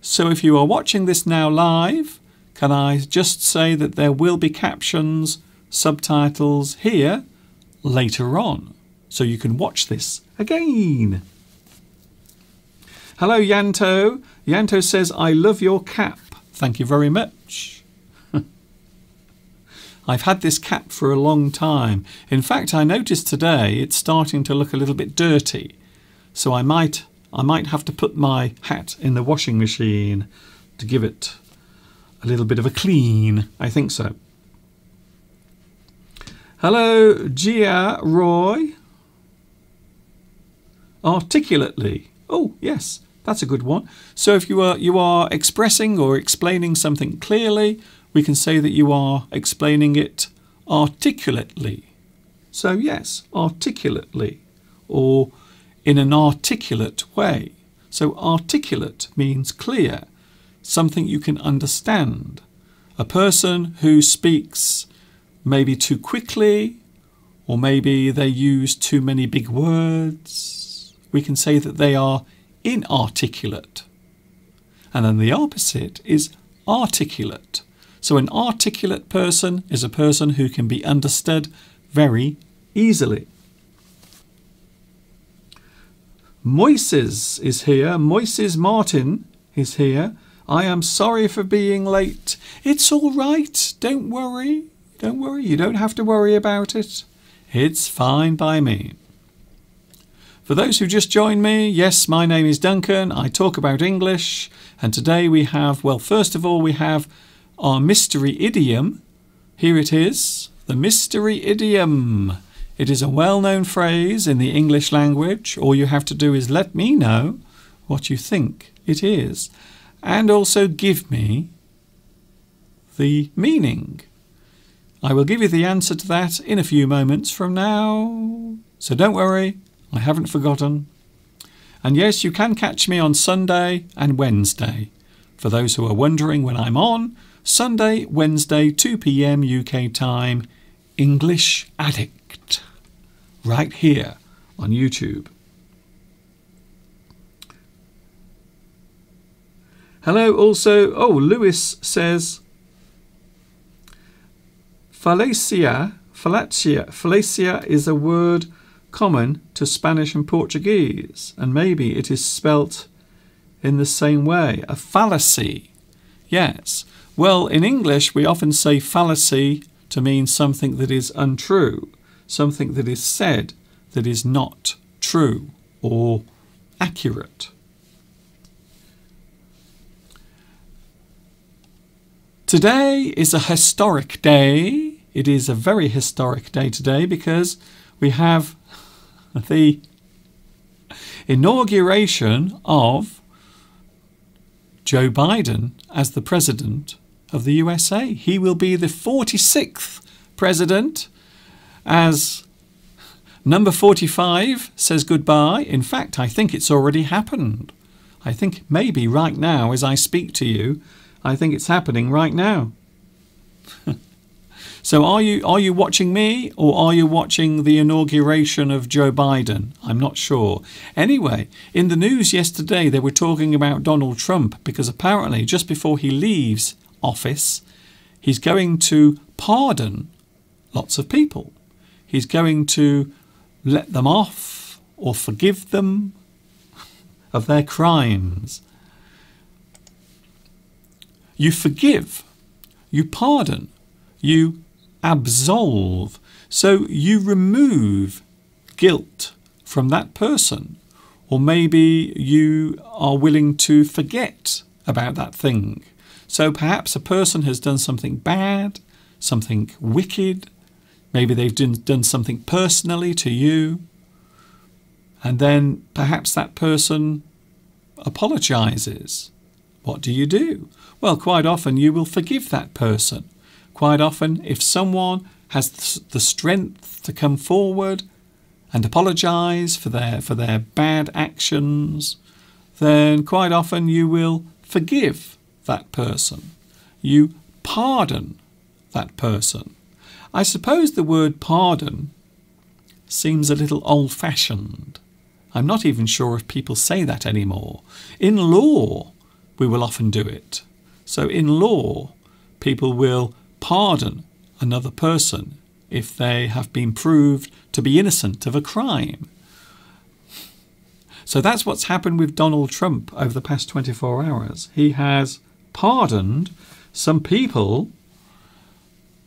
So, if you are watching this now live, can I just say that there will be captions subtitles here later on. So you can watch this again. Hello, Yanto. Yanto says, I love your cap. Thank you very much. I've had this cap for a long time. In fact, I noticed today it's starting to look a little bit dirty. So I might I might have to put my hat in the washing machine to give it a little bit of a clean. I think so. Hello, Gia Roy. Articulately. Oh, yes, that's a good one. So if you are you are expressing or explaining something clearly, we can say that you are explaining it articulately. So yes, articulately or in an articulate way. So articulate means clear, something you can understand. A person who speaks maybe too quickly, or maybe they use too many big words. We can say that they are inarticulate. And then the opposite is articulate. So an articulate person is a person who can be understood very easily. Moises is here. Moises Martin is here. I am sorry for being late. It's all right. Don't worry. Don't worry. You don't have to worry about it. It's fine by me. For those who just joined me, yes, my name is Duncan. I talk about English. And today we have, well, first of all, we have our mystery idiom. Here it is the mystery idiom. It is a well known phrase in the English language. All you have to do is let me know what you think it is and also give me the meaning. I will give you the answer to that in a few moments from now. So don't worry, I haven't forgotten. And yes, you can catch me on Sunday and Wednesday. For those who are wondering when I'm on, Sunday, Wednesday, 2 pm UK time, English Addict, right here on YouTube. Hello, also, oh, Lewis says, Falacia, falacia, falacia is a word common to Spanish and Portuguese, and maybe it is spelt in the same way. A fallacy. Yes. Well, in English, we often say fallacy to mean something that is untrue, something that is said that is not true or accurate. Today is a historic day. It is a very historic day today because we have the inauguration of Joe Biden as the President of the USA. He will be the 46th President as number 45 says goodbye. In fact, I think it's already happened. I think maybe right now, as I speak to you, I think it's happening right now. So are you are you watching me or are you watching the inauguration of Joe Biden? I'm not sure. Anyway, in the news yesterday they were talking about Donald Trump because apparently just before he leaves office, he's going to pardon lots of people. He's going to let them off or forgive them of their crimes. You forgive, you pardon, you absolve. So you remove guilt from that person. Or maybe you are willing to forget about that thing. So perhaps a person has done something bad, something wicked. Maybe they've done, something personally to you. And then perhaps that person apologizes. What do you do? Well, quite often you will forgive that person Quite often, if someone has the strength to come forward and apologize for their, for their bad actions, then quite often you will forgive that person. You pardon that person. I suppose the word pardon seems a little old fashioned. I'm not even sure if people say that anymore. In law, we will often do it. So, in law, people will pardon another person if they have been proved to be innocent of a crime. So that's what's happened with Donald Trump over the past 24 hours. He has pardoned some people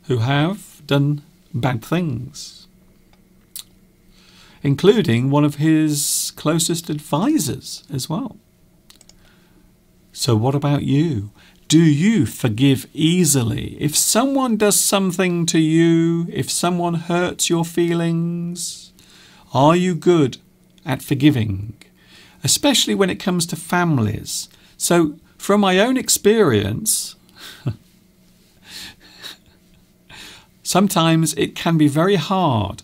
who have done bad things, including one of his closest advisors as well. So, what about you? Do you forgive easily? If someone does something to you, if someone hurts your feelings, are you good at forgiving? Especially when it comes to families. So, from my own experience, sometimes it can be very hard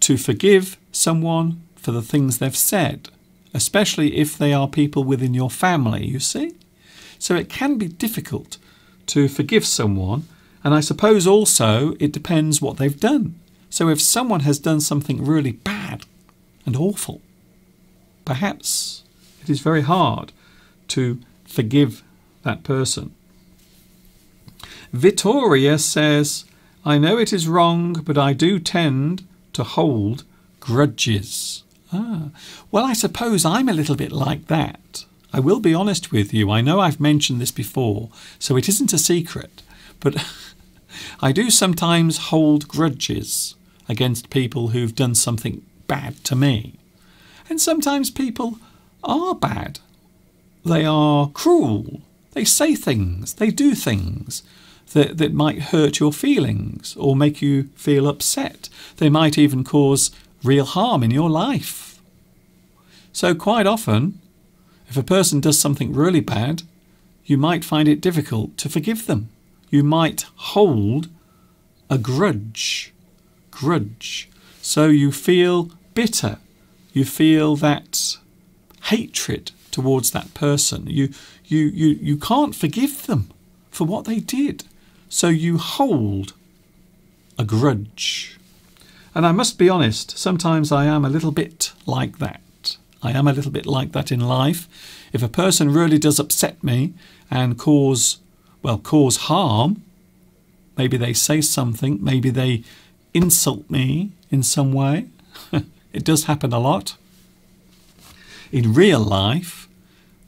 to forgive someone for the things they've said, especially if they are people within your family, you see? So it can be difficult to forgive someone, and I suppose also it depends what they've done. So if someone has done something really bad and awful, perhaps It is very hard to forgive that person. Vittoria says, I know it is wrong, but I do tend to hold grudges. Ah, well, I suppose I'm a little bit like that. I will be honest with you. I know I've mentioned this before, so it isn't a secret, but I do sometimes hold grudges against people who've done something bad to me. And sometimes people are bad. They are cruel. They say things, they do things that, that might hurt your feelings or make you feel upset. They might even cause real harm in your life. So, quite often, if a person does something really bad, you might find it difficult to forgive them. You might hold a grudge. Grudge. So you feel bitter. You feel that hatred towards that person. You, you, you, you can't forgive them for what they did. So you hold a grudge. And I must be honest, sometimes I am a little bit like that. I am a little bit like that in life. If a person really does upset me and cause, well, cause harm, maybe they say something, maybe they insult me in some way. it does happen a lot. In real life,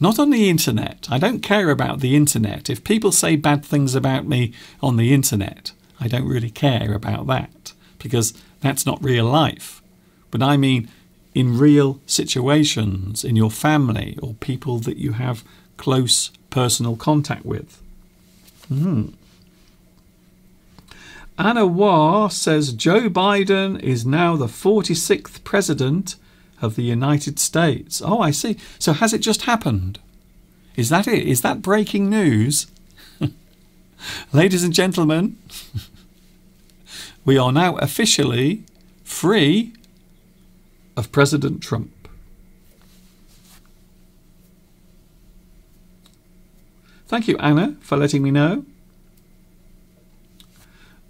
not on the internet. I don't care about the internet. If people say bad things about me on the internet, I don't really care about that because that's not real life. But I mean, in real situations, in your family or people that you have close personal contact with. Mm. Anna Waugh says Joe Biden is now the 46th president of the United States. Oh, I see. So has it just happened? Is that it? Is that breaking news? Ladies and gentlemen, we are now officially free of President Trump. Thank you, Anna, for letting me know.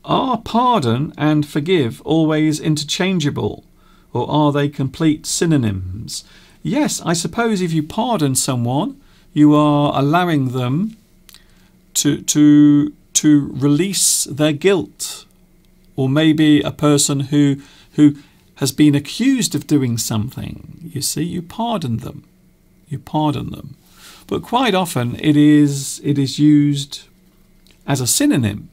Are pardon and forgive always interchangeable? or are they complete synonyms? Yes, I suppose if you pardon someone, you are allowing them to to to release their guilt, or maybe a person who who has been accused of doing something. You see, you pardon them, you pardon them, but quite often it is it is used as a synonym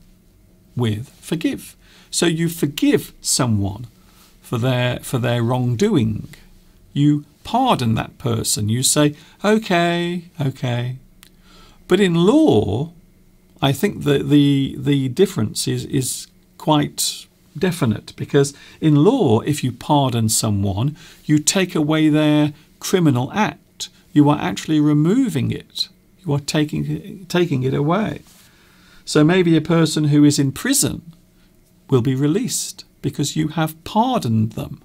with forgive. So you forgive someone for their for their wrongdoing. You pardon that person. You say, "Okay, okay." But in law, I think that the the difference is is quite definite because in law, if you pardon someone, you take away their criminal act. You are actually removing it. You are taking taking it away. So maybe a person who is in prison will be released because you have pardoned them.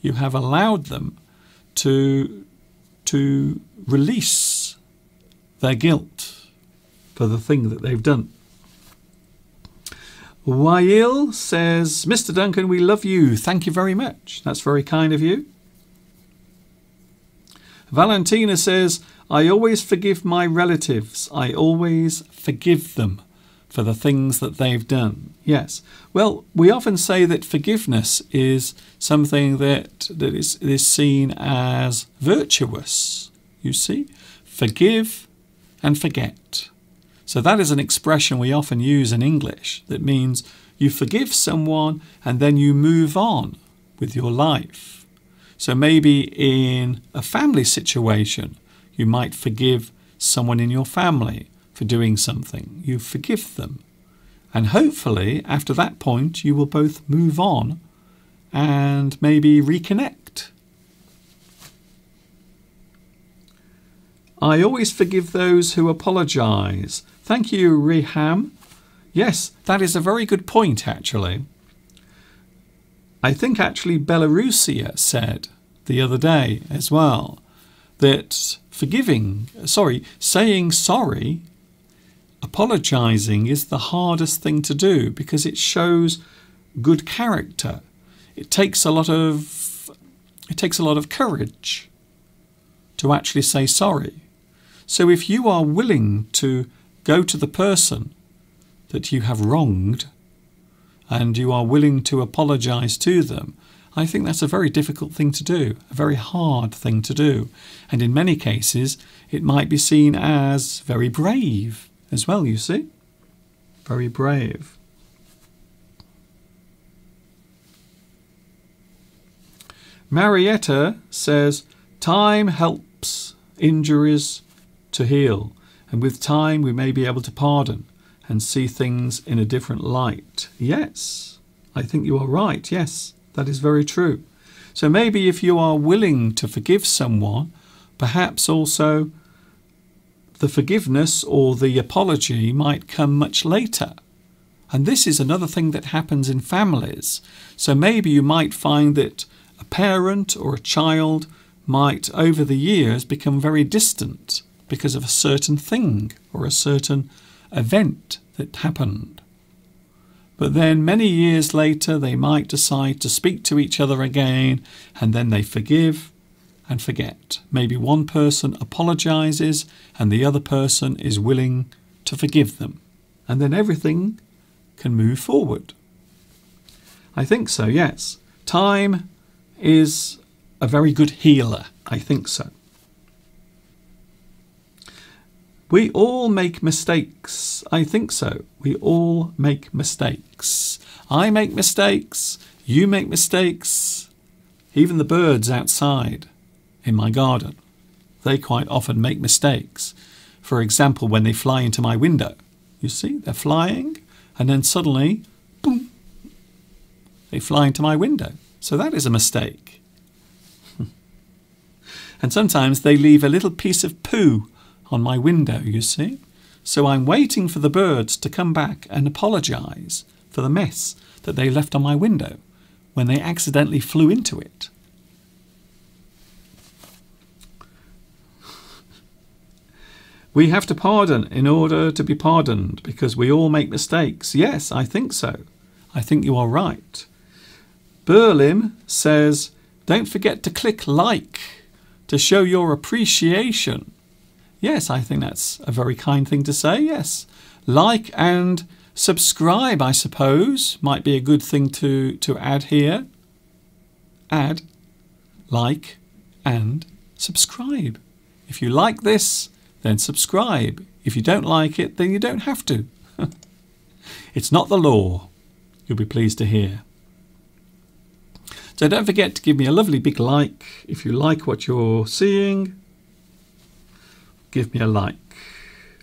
You have allowed them to, to release their guilt for the thing that they've done. Wail says, Mr. Duncan, we love you. Thank you very much. That's very kind of you. Valentina says, I always forgive my relatives. I always forgive them for the things that they've done. Yes. Well, we often say that forgiveness is something that, that is, is seen as virtuous. You see? Forgive and forget. So that is an expression we often use in English that means you forgive someone and then you move on with your life. So maybe in a family situation, you might forgive someone in your family for doing something. You forgive them. And hopefully, after that point, you will both move on and maybe reconnect. I always forgive those who apologise. Thank you, Reham. Yes, that is a very good point, actually. I think actually Belarusia said the other day as well that forgiving, sorry, saying sorry apologizing is the hardest thing to do because it shows good character. It takes a lot of it takes a lot of courage to actually say sorry. So if you are willing to go to the person that you have wronged and you are willing to apologize to them, I think that's a very difficult thing to do, a very hard thing to do. And in many cases, it might be seen as very brave as well, you see? Very brave. Marietta says, Time helps injuries to heal, and with time we may be able to pardon and see things in a different light. Yes, I think you are right. Yes, that is very true. So maybe if you are willing to forgive someone, perhaps also the forgiveness or the apology might come much later. And this is another thing that happens in families. So maybe you might find that a parent or a child might, over the years, become very distant because of a certain thing or a certain event that happened. But then, many years later, they might decide to speak to each other again and then they forgive and forget. Maybe one person apologizes and the other person is willing to forgive them. And then everything can move forward. I think so, yes. Time is a very good healer. I think so. We all make mistakes. I think so. We all make mistakes. I make mistakes. You make mistakes. Even the birds outside in my garden, they quite often make mistakes. For example, when they fly into my window, you see, they're flying, and then suddenly, boom, they fly into my window. So that is a mistake. and sometimes they leave a little piece of poo on my window, you see. So I'm waiting for the birds to come back and apologize for the mess that they left on my window when they accidentally flew into it. We have to pardon in order to be pardoned because we all make mistakes. Yes, I think so. I think you are right. Berlin says, don't forget to click like to show your appreciation. Yes, I think that's a very kind thing to say. Yes. Like and subscribe, I suppose, might be a good thing to, to add here. Add, like, and subscribe. If you like this, then subscribe. If you don't like it, then you don't have to. it's not the law, you'll be pleased to hear. So don't forget to give me a lovely big like if you like what you're seeing. Give me a like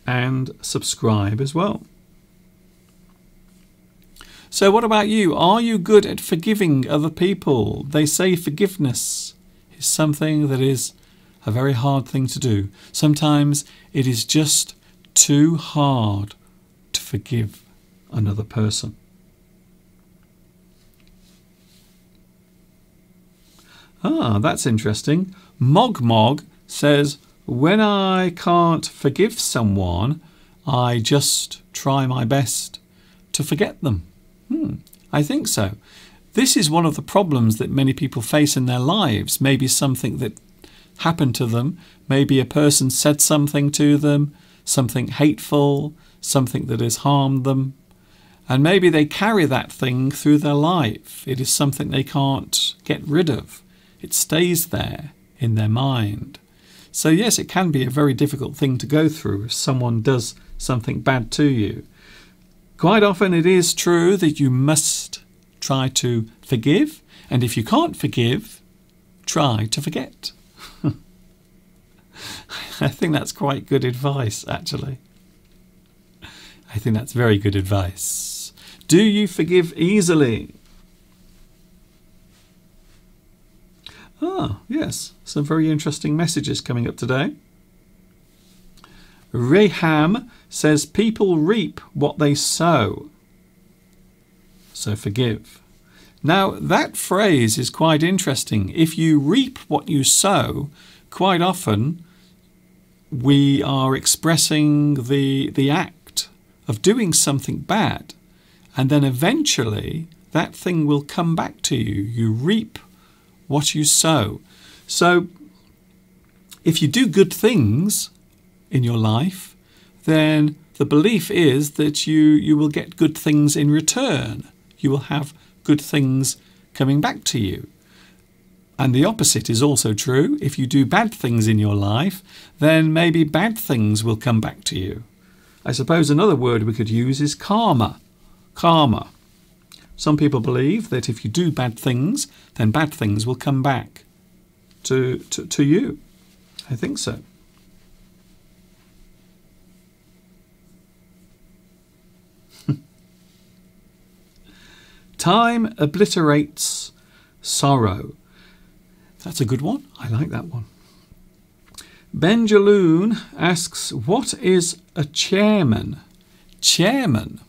and subscribe as well. So, what about you? Are you good at forgiving other people? They say forgiveness is something that is a very hard thing to do. Sometimes it is just too hard to forgive another person. Ah, that's interesting. Mog Mog says, When I can't forgive someone, I just try my best to forget them. Hmm, I think so. This is one of the problems that many people face in their lives. Maybe something that happened to them. Maybe a person said something to them, something hateful, something that has harmed them. And maybe they carry that thing through their life. It is something they can't get rid of. It stays there in their mind. So, yes, it can be a very difficult thing to go through if someone does something bad to you. Quite often, it is true that you must try to forgive, and if you can't forgive, try to forget. I think that's quite good advice, actually. I think that's very good advice. Do you forgive easily? Ah, yes, some very interesting messages coming up today. Reham says people reap what they sow. So forgive. Now, that phrase is quite interesting. If you reap what you sow, quite often we are expressing the, the act of doing something bad, and then eventually that thing will come back to you. You reap what you sow. So if you do good things in your life, then the belief is that you, you will get good things in return. You will have good things coming back to you. And the opposite is also true. If you do bad things in your life, then maybe bad things will come back to you. I suppose another word we could use is karma. Karma. Some people believe that if you do bad things, then bad things will come back to, to, to you. I think so. Time obliterates sorrow. That's a good one. I like that one. Benjaloon asks, What is a chairman? Chairman.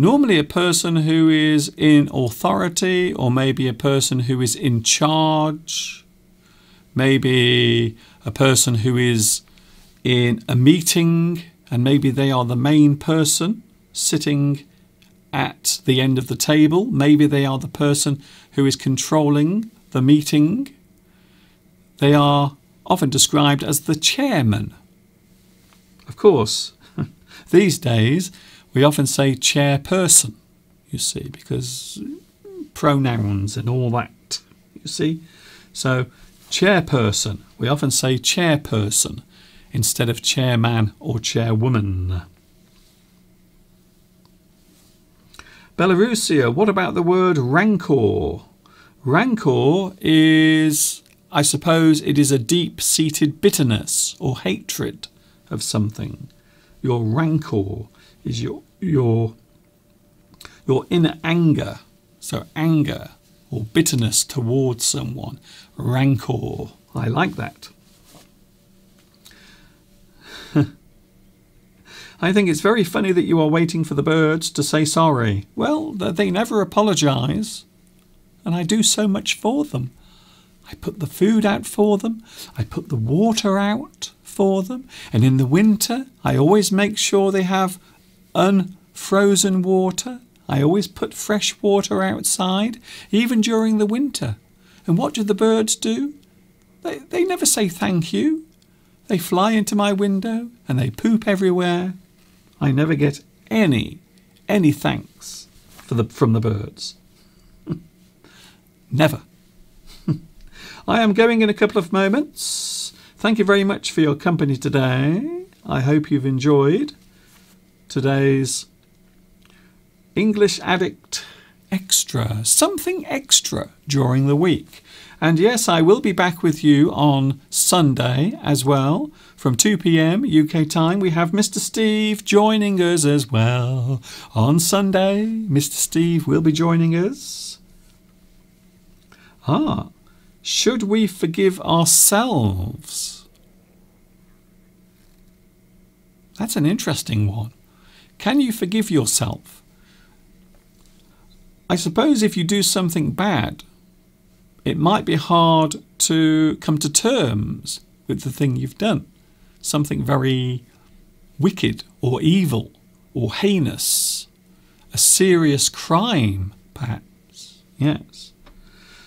Normally, a person who is in authority, or maybe a person who is in charge, maybe a person who is in a meeting, and maybe they are the main person sitting at the end of the table. Maybe they are the person who is controlling the meeting. They are often described as the chairman. Of course, these days we often say chairperson, you see, because pronouns and all that, you see. So, chairperson, we often say chairperson instead of chairman or chairwoman. Belarusia, what about the word rancor? Rancor is, I suppose, it is a deep seated bitterness or hatred of something. Your rancor is your, your, your inner anger. So, anger or bitterness towards someone. Rancor. I like that. I think it's very funny that you are waiting for the birds to say sorry. Well, they never apologise, and I do so much for them. I put the food out for them, I put the water out for them, and in the winter, I always make sure they have unfrozen water. I always put fresh water outside, even during the winter. And what do the birds do? They, they never say thank you. They fly into my window and they poop everywhere I never get any any thanks for the, from the birds. never. I am going in a couple of moments. Thank you very much for your company today. I hope you've enjoyed today's English Addict Extra, something extra during the week. And yes, I will be back with you on Sunday as well. From 2 pm UK time, we have Mr. Steve joining us as well. On Sunday, Mr. Steve will be joining us. Ah, should we forgive ourselves? That's an interesting one. Can you forgive yourself? I suppose if you do something bad, it might be hard to come to terms with the thing you've done. Something very wicked or evil or heinous, a serious crime, perhaps. Yes.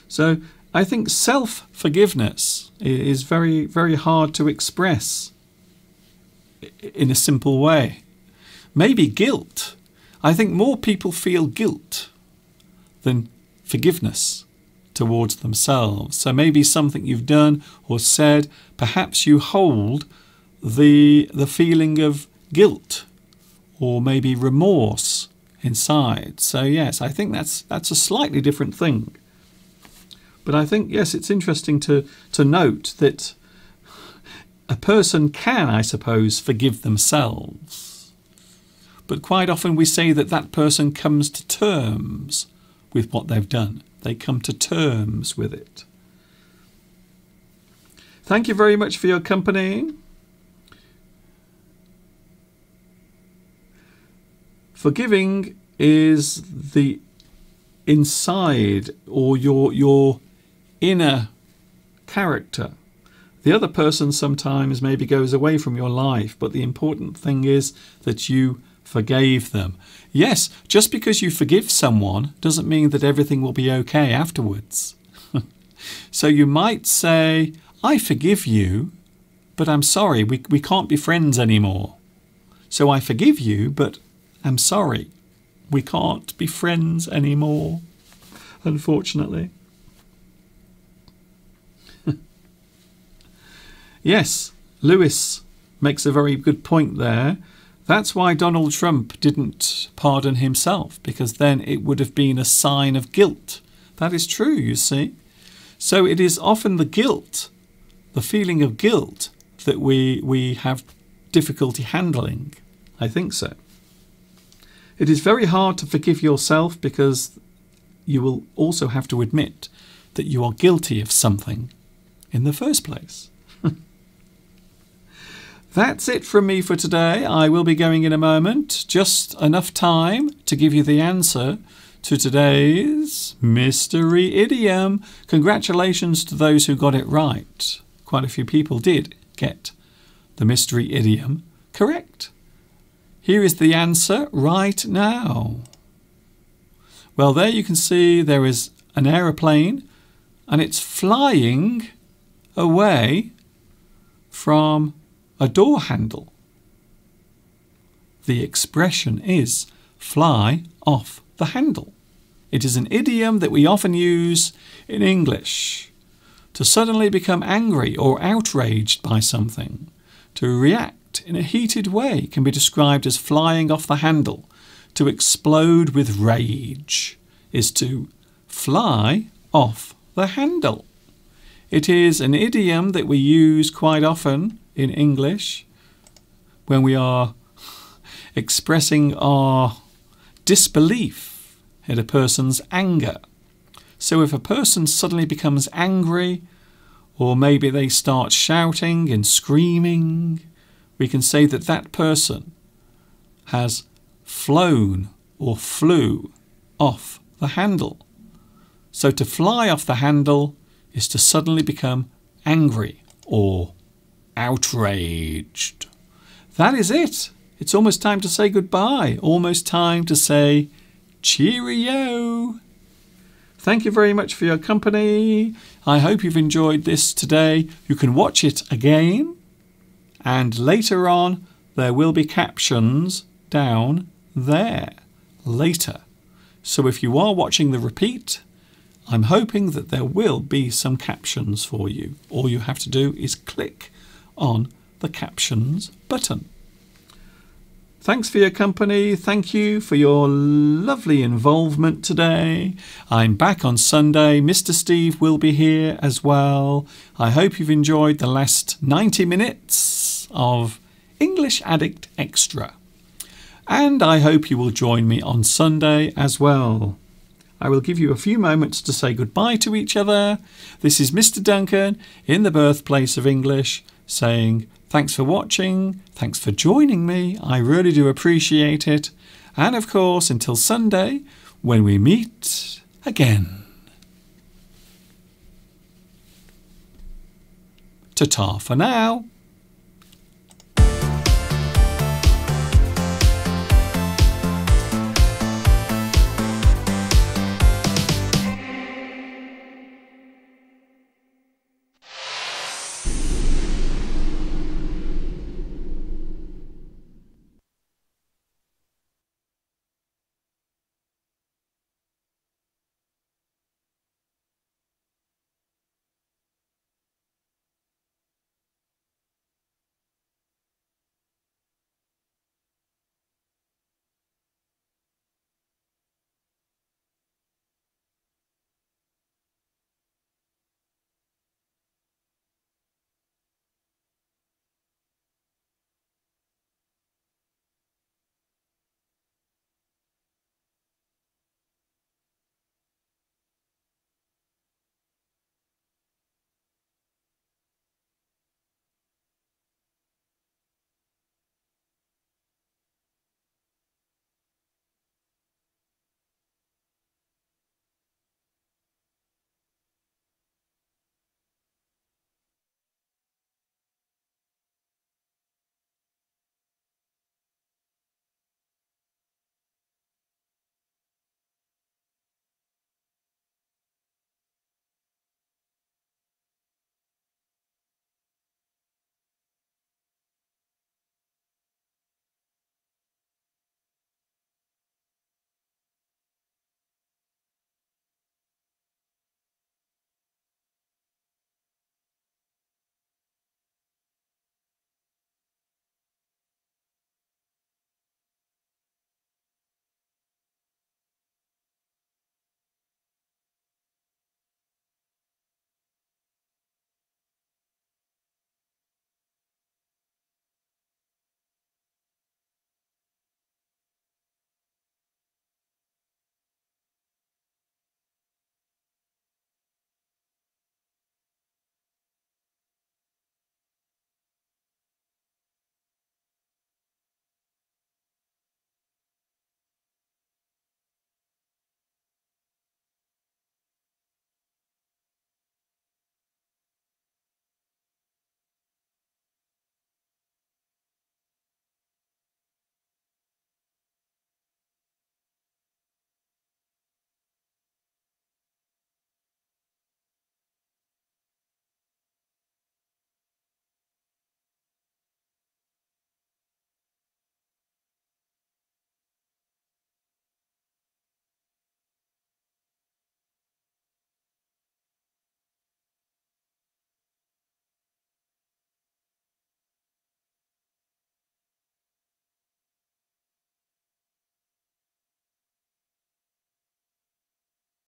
So I think self forgiveness is very, very hard to express in a simple way. Maybe guilt. I think more people feel guilt than forgiveness towards themselves. So maybe something you've done or said, perhaps you hold the the feeling of guilt or maybe remorse inside. So yes, I think that's that's a slightly different thing. But I think yes, it's interesting to to note that a person can, I suppose, forgive themselves. But quite often we say that that person comes to terms with what they've done. They come to terms with it. Thank you very much for your company. Forgiving is the inside or your your inner character. The other person sometimes maybe goes away from your life, but the important thing is that you forgave them. Yes, just because you forgive someone doesn't mean that everything will be okay afterwards. so you might say, I forgive you, but I'm sorry, we, we can't be friends anymore. So I forgive you, but I'm sorry, we can't be friends anymore, unfortunately. yes, Lewis makes a very good point there. That's why Donald Trump didn't pardon himself, because then it would have been a sign of guilt. That is true, you see. So it is often the guilt, the feeling of guilt, that we, we have difficulty handling. I think so. It is very hard to forgive yourself because you will also have to admit that you are guilty of something in the first place. That's it from me for today. I will be going in a moment. Just enough time to give you the answer to today's mystery idiom. Congratulations to those who got it right. Quite a few people did get the mystery idiom correct. Here is the answer right now. Well, there you can see there is an aeroplane and it's flying away from a door handle. The expression is fly off the handle. It is an idiom that we often use in English. To suddenly become angry or outraged by something. To react in a heated way can be described as flying off the handle. To explode with rage is to fly off the handle. It is an idiom that we use quite often in English when we are expressing our disbelief in a person's anger. So if a person suddenly becomes angry, or maybe they start shouting and screaming, we can say that that person has flown or flew off the handle. So to fly off the handle is to suddenly become angry or outraged. That is it. It's almost time to say goodbye. Almost time to say cheerio. Thank you very much for your company. I hope you've enjoyed this today. You can watch it again. And later on, there will be captions down there later. So if you are watching the repeat, I'm hoping that there will be some captions for you. All you have to do is click on the captions button. Thanks for your company. Thank you for your lovely involvement today. I'm back on Sunday. Mr. Steve will be here as well. I hope you've enjoyed the last 90 minutes of English Addict Extra. And I hope you will join me on Sunday as well. I will give you a few moments to say goodbye to each other. This is Mr. Duncan in the birthplace of English saying thanks for watching, thanks for joining me, I really do appreciate it, and of course until Sunday when we meet again. Ta-ta for now.